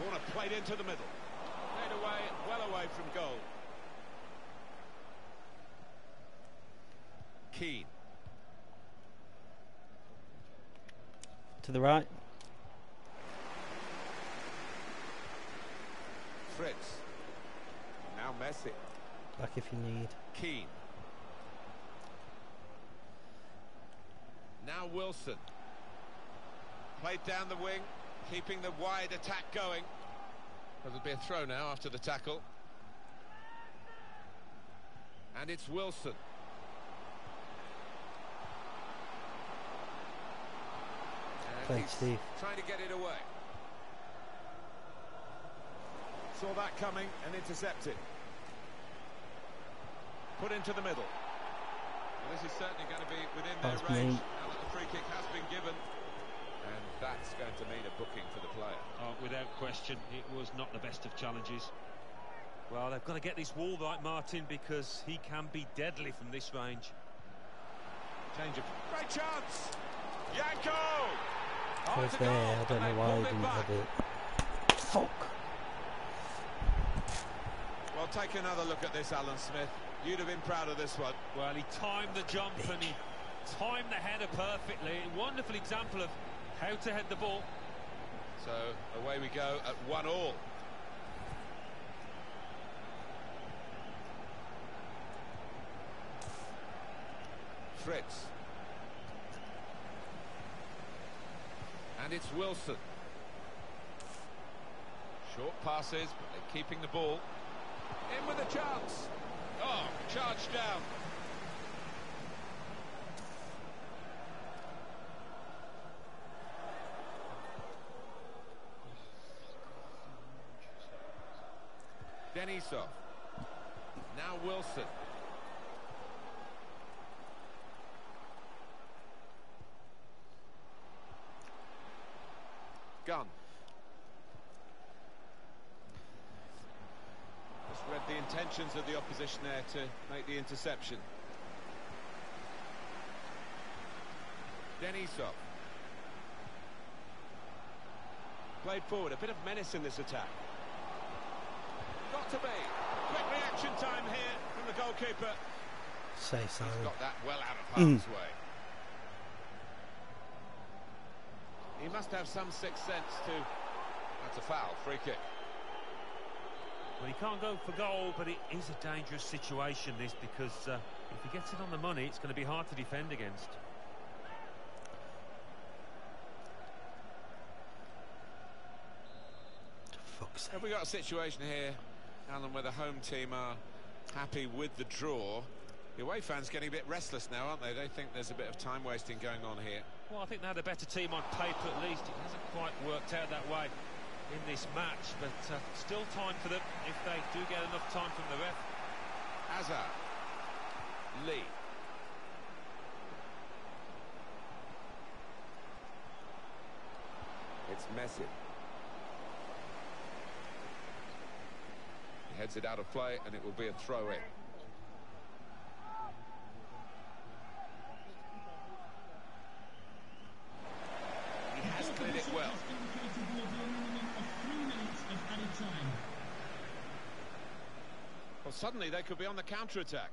Corner played into the middle. Played away, well away from goal. Keane. To the right. Fritz. Now Messi. Back if you need. Keane. Now Wilson. Played down the wing, keeping the wide attack going. There'll be a throw now after the tackle. And it's Wilson. And Played he's Steve. Trying to get it away. Saw that coming and intercepted. Put into the middle. Well, this is certainly going to be within their range. Now that the free kick has been given. And that's going to mean a booking for the player. Oh, without question, it was not the best of challenges. Well, they've got to get this wall right, Martin, because he can be deadly from this range. Change of... Great chance! Yanko! I was there. I don't know why I didn't have it. Fuck. Well, take another look at this, Alan Smith. You'd have been proud of this one. Well, he timed the jump and he timed the header perfectly. A wonderful example of how to head the ball. So away we go at one all. Fritz. And it's Wilson. Short passes, but they're keeping the ball. In with a chance. Oh, charged down. Denisov. Now Wilson. Gun. Just read the intentions of the opposition there to make the interception. Denisov. Played forward, a bit of menace in this attack. Got to be. Quick reaction time here from the goalkeeper. Say so. He's got that well out of Mm. way. He must have some sixth sense to... That's a foul, free kick. Well, he can't go for goal, but it is a dangerous situation, this, because uh, if he gets it on the money, it's going to be hard to defend against. Fuck's sake. Have we got a situation here, Alan, where the home team are happy with the draw? The away fans getting a bit restless now, aren't they? They think there's a bit of time wasting going on here. Well, I think they had a better team on paper at least. It hasn't quite worked out that way in this match, but uh, still time for them if they do get enough time from the ref. Hazard. Lee. It's Messi. He heads it out of play and it will be a throw in. He has cleared it well. Has indicated there will be a minimum of three minutes of added time. Well, suddenly they could be on the counter-attack.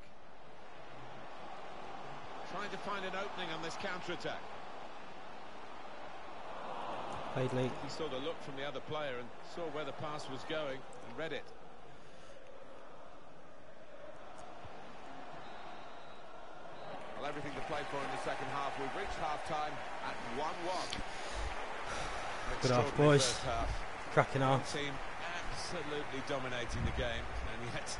Trying to find an opening on this counter-attack. Played late. He saw the look from the other player and saw where the pass was going and read it. Well, everything to play for in the second half. We've reached half-time at 1-1. Good half, boys. Cracking on. team absolutely dominating the game, and yet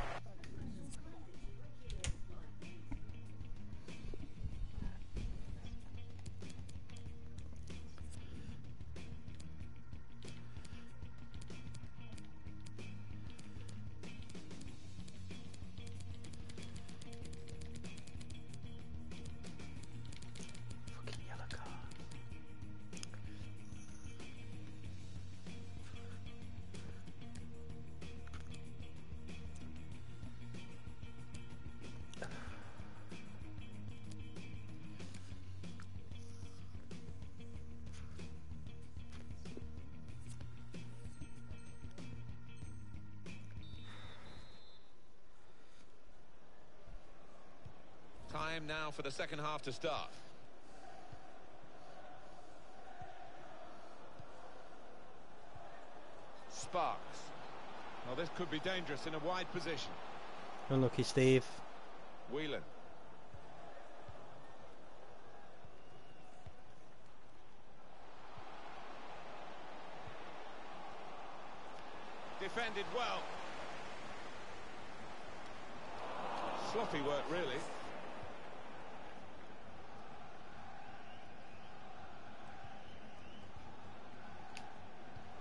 time now for the second half to start. Sparks. Well, this could be dangerous in a wide position. Unlucky, Steve. Whelan. Defended well. Sloppy work, really.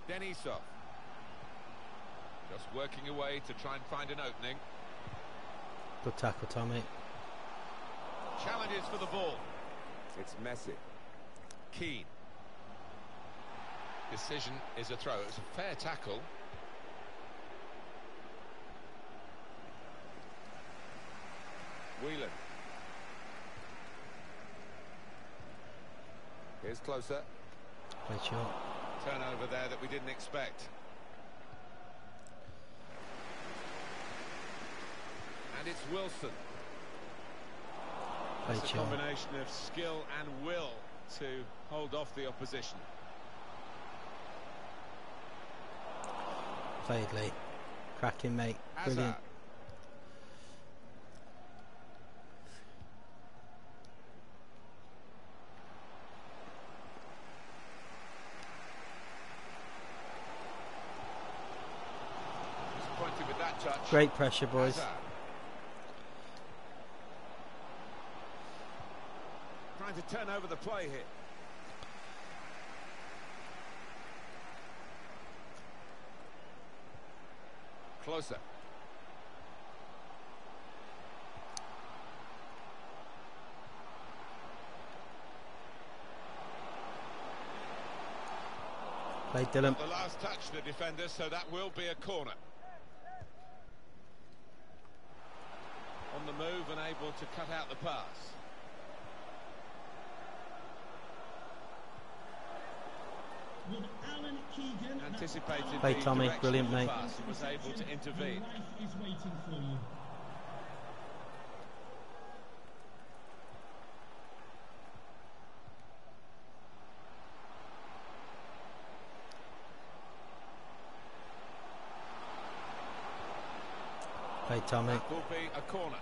Denisov. Just working away to try and find an opening. Good tackle, Tommy. Challenges for the ball. It's Messi. Keane. Decision is a throw. It's a fair tackle. Whelan. Here's closer. Played short. Turnover there that we didn't expect. And it's Wilson. It's a combination of skill and will to hold off the opposition. Lee. Cracking, mate. Brilliant. Disappointed with that touch. Great pressure, boys. Trying to turn over the play here. Closer. Play Dylan. The last touch, the defender, so that will be a corner. On the move and able to cut out the pass. With Alan Keegan. Anticipated Alan Play the Tommy, brilliant, of the mate. pass and was able to intervene. Is waiting for you. Play Tommy. That will be a corner.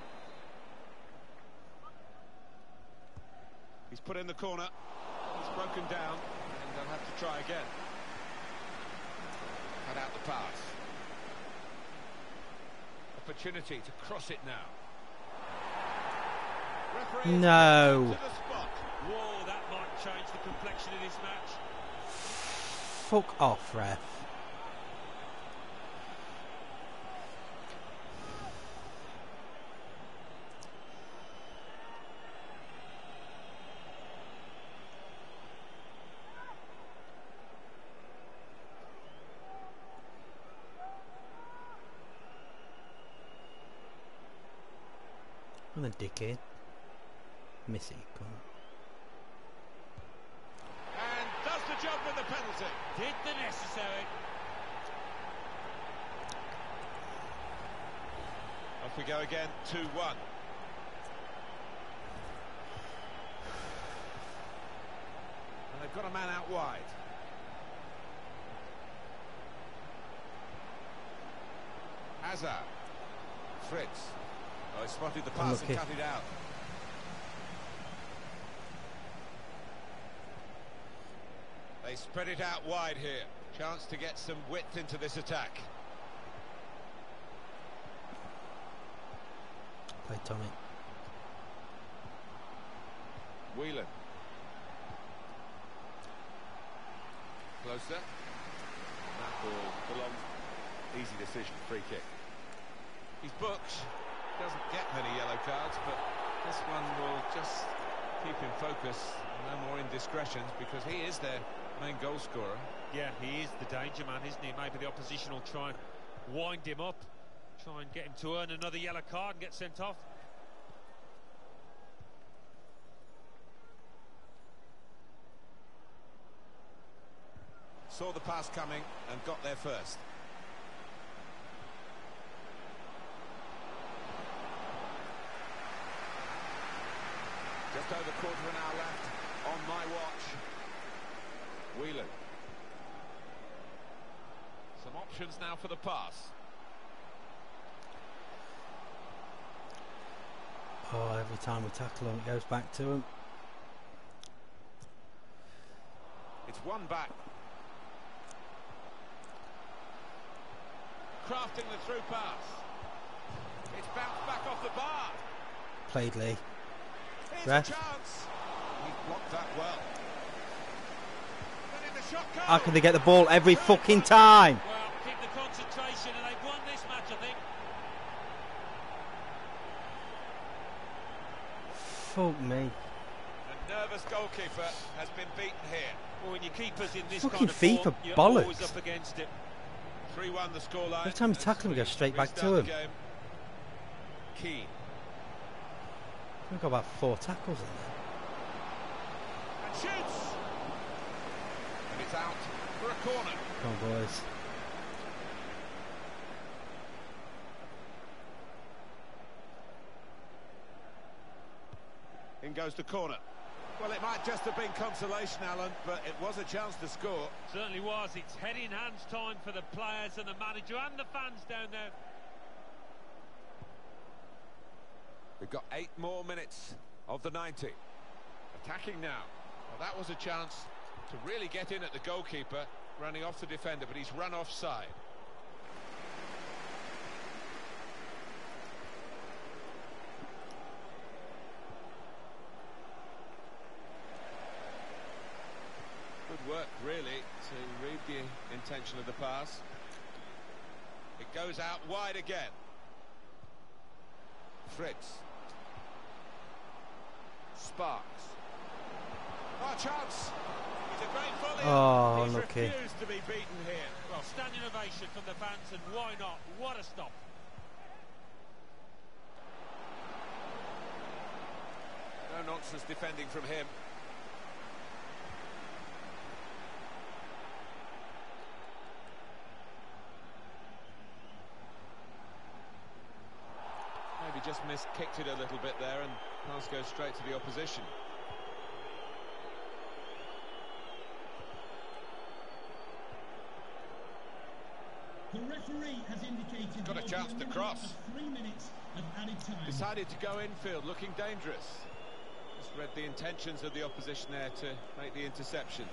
He's put in the corner. He's broken down, and they'll have to try again. Cut out the pass. Opportunity to cross it now. Referee No. to the spot. Whoa, that might change the complexion of this match. Fuck off, ref. Dickhead. Missy, come on. And does the job with the penalty. Did the necessary. Off we go again, 2-1. And they've got a man out wide. Hazard. Fritz. Oh, spotted the pass and cut it out. They spread it out wide here. Chance to get some width into this attack. Play Tommy. Whelan. Closer. That ball belongs. Easy decision, free kick. He's booked. Doesn't get many yellow cards, but this one will just keep him focused. No more indiscretions because he is their main goal scorer. Yeah, he is the danger man, isn't he? Maybe the opposition will try and wind him up, try and get him to earn another yellow card and get sent off. Saw the pass coming and got there first. Just over quarter of an hour left on my watch. Whelan. Some options now for the pass. Oh, every time we tackle him, it goes back to him. It's one back. Crafting the through pass. It's bounced back off the bar. Played Lee. Ref. go. How can they get the ball every fucking time? Fuck me. A nervous goalkeeper has been beaten here. Well, when your keeper's in this Fucking kind of form, FIFA you're bollocks. up against it. 3-1 the scoreline. Every time you tackle him, we goes straight back to him. We've got about four tackles in there. And shoots. And it's out for a corner. Come on, boys. In goes the corner. Well, it might just have been consolation, Alan, but it was a chance to score. Certainly was. It's head in hands time for the players and the manager and the fans down there. We've got eight more minutes of the 90. Attacking now. Well, that was a chance to really get in at the goalkeeper, running off the defender, but he's run offside. Good work, really, to read the intention of the pass. It goes out wide again. Fritz. Sparks. Oh, chance. He's a great volley. Oh, He's unlucky. refused to be beaten here. Well, standing ovation from the fans, and why not? What a stop. No nonsense defending from him. Just kicked it a little bit there, and pass goes straight to the opposition. The referee has indicated Got a chance to cross. Three minutes of added time. Decided to go infield, looking dangerous. Just read the intentions of the opposition there to make the interception.